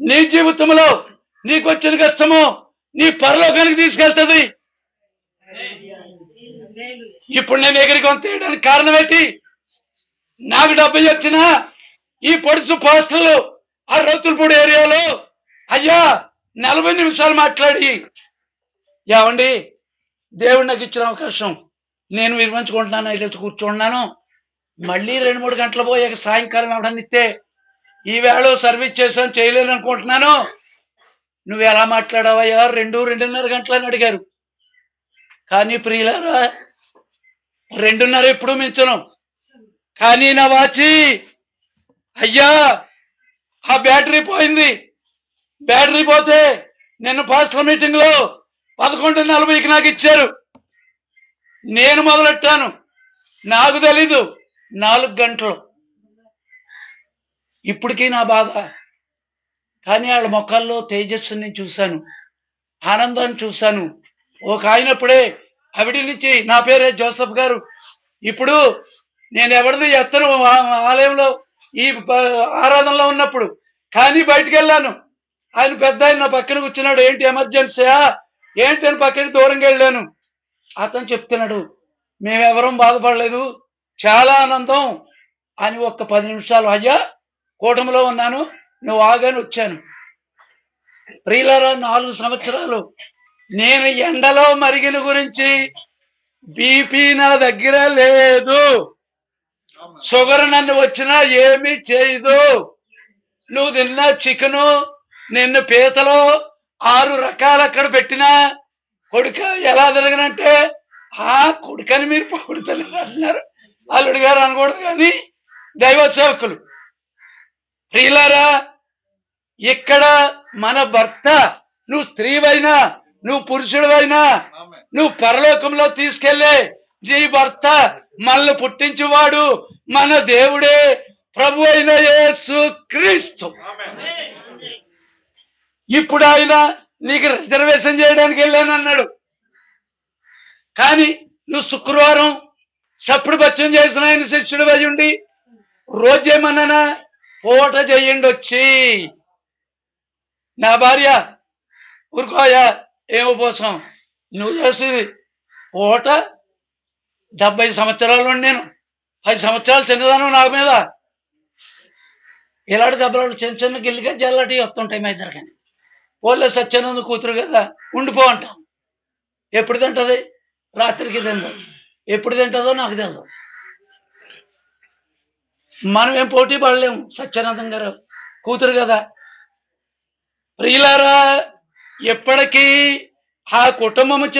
నీ జీవితంలో నీకు వచ్చిన కష్టము నీ పరలోకానికి తీసుకెళ్తుంది. ఇప్పుడు నేను ఎగిరి తీయడానికి కారణం ఏంటి? నాకు డబ్బు వచ్చిన ఈ పొడుసు పోస్టర్లు ఆ రౌతులపూడి ఏరియాలో. అయ్యా నలభై నిమిషాలు మాట్లాడి. ఏమండి దేవుడు నాకు ఇచ్చిన అవకాశం. నేను విరమించుకుంటున్నాను అయితే కూర్చున్నాను మళ్ళీ రెండు మూడు గంటలు పోయాక సాయంకాలం అవడానిస్తే ఈవేళ సర్వీస్ చేసాను చేయలేను అనుకుంటున్నాను. నువ్వు ఎలా మాట్లాడావయ్యా? రెండు రెండున్నర గంటలని అడిగారు. కానీ ప్రియులారా రెండున్నర ఎప్పుడు మించను. కానీ నా వాచి అయ్యా ఆ బ్యాటరీ పోయింది. బ్యాటరీ పోతే నిన్న పాస్టర్ మీటింగ్లో పదకొండు నలభైకి నాకు ఇచ్చారు. నేను మొదలెట్టాను. నాకు తెలీదు. నాలుగు గంటలు. ఇప్పటికీ నా బాధ. కానీ వాళ్ళ మొక్కల్లో తేజస్సుని చూశాను. ఆనందాన్ని చూశాను. ఒక ఆయనప్పుడే అవిడి నుంచి నా పేరే జోసఫ్ గారు. ఇప్పుడు నేను ఎవరిది ఎత్తను? ఆలయంలో ఈ ఆరాధనలో ఉన్నప్పుడు. కానీ బయటికి వెళ్ళాను. ఆయన పెద్ద ఆయన నా పక్కన కూర్చున్నాడు. ఏంటి ఎమర్జెన్సీయా ఏంటి అని పక్కకి దూరంగా వెళ్ళాను. అతను చెప్తున్నాడు మేమెవరం బాధపడలేదు. చాలా ఆనందం. అని ఒక్క పది నిమిషాలు అయ్యా కూటమిలో ఉన్నాను. నువ్వు ఆగాని వచ్చాను. ప్రియులరా నాలుగు సంవత్సరాలు నేను ఎండలో మరిగిన గురించి బీపీ నా దగ్గర లేదు. షుగర్ నన్ను వచ్చినా ఏమీ చేయదు. నువ్వు తిన్న చికెను నిన్ను పీతలో ఆరు రకాలు అక్కడ పెట్టినా కొడుక ఎలా తిరగనంటే ఆ కొడుకని మీరు పొగుడుతలేరు అన్నారు అల్లుడు గారు అనకూడదు కానీ దైవ సేవకులు. ప్రియులారా ఇక్కడ మన భర్త నువ్వు స్త్రీవైనా నువ్వు పురుషుడివైనా నువ్వు పరలోకంలో తీసుకెళ్ళే నీ భర్త మనల్ని పుట్టించేవాడు మన దేవుడే ప్రభు అయిన యేసు క్రీస్తు. ఇప్పుడు ఆయన నీకు రిజర్వేషన్ చేయడానికి వెళ్ళాను అన్నాడు. కానీ నువ్వు శుక్రవారం చప్పుడు బచ్చం చేసిన ఆయన శిష్యుడు అయి ఉండి రోజేమన్నానా పూట చేయండి వచ్చి. నా భార్య ఊరుకోయా ఏం ఉపవాసం నువ్వు చేసేది పూట డెబ్బై సంవత్సరాలు నేను. పది సంవత్సరాలు చిన్నదాను నా మీద. ఇలాంటి దెబ్బలు చిన్న చిన్న గిల్లిగా జల్లటి వస్తుంటాయి మా ఇద్దరికని పోలే సత్యానంద కూతురు కదా ఉండిపో అంటాం. ఎప్పుడు తింటది? రాత్రికి తిందాం ఎప్పుడు తింటుందో నాకు తెలుసు మనం ఏం పోటీ పడలేము సత్యానందం గారు కూతురు కదా. ప్రియులారా ఎప్పటికీ ఆ కుటుంబము చే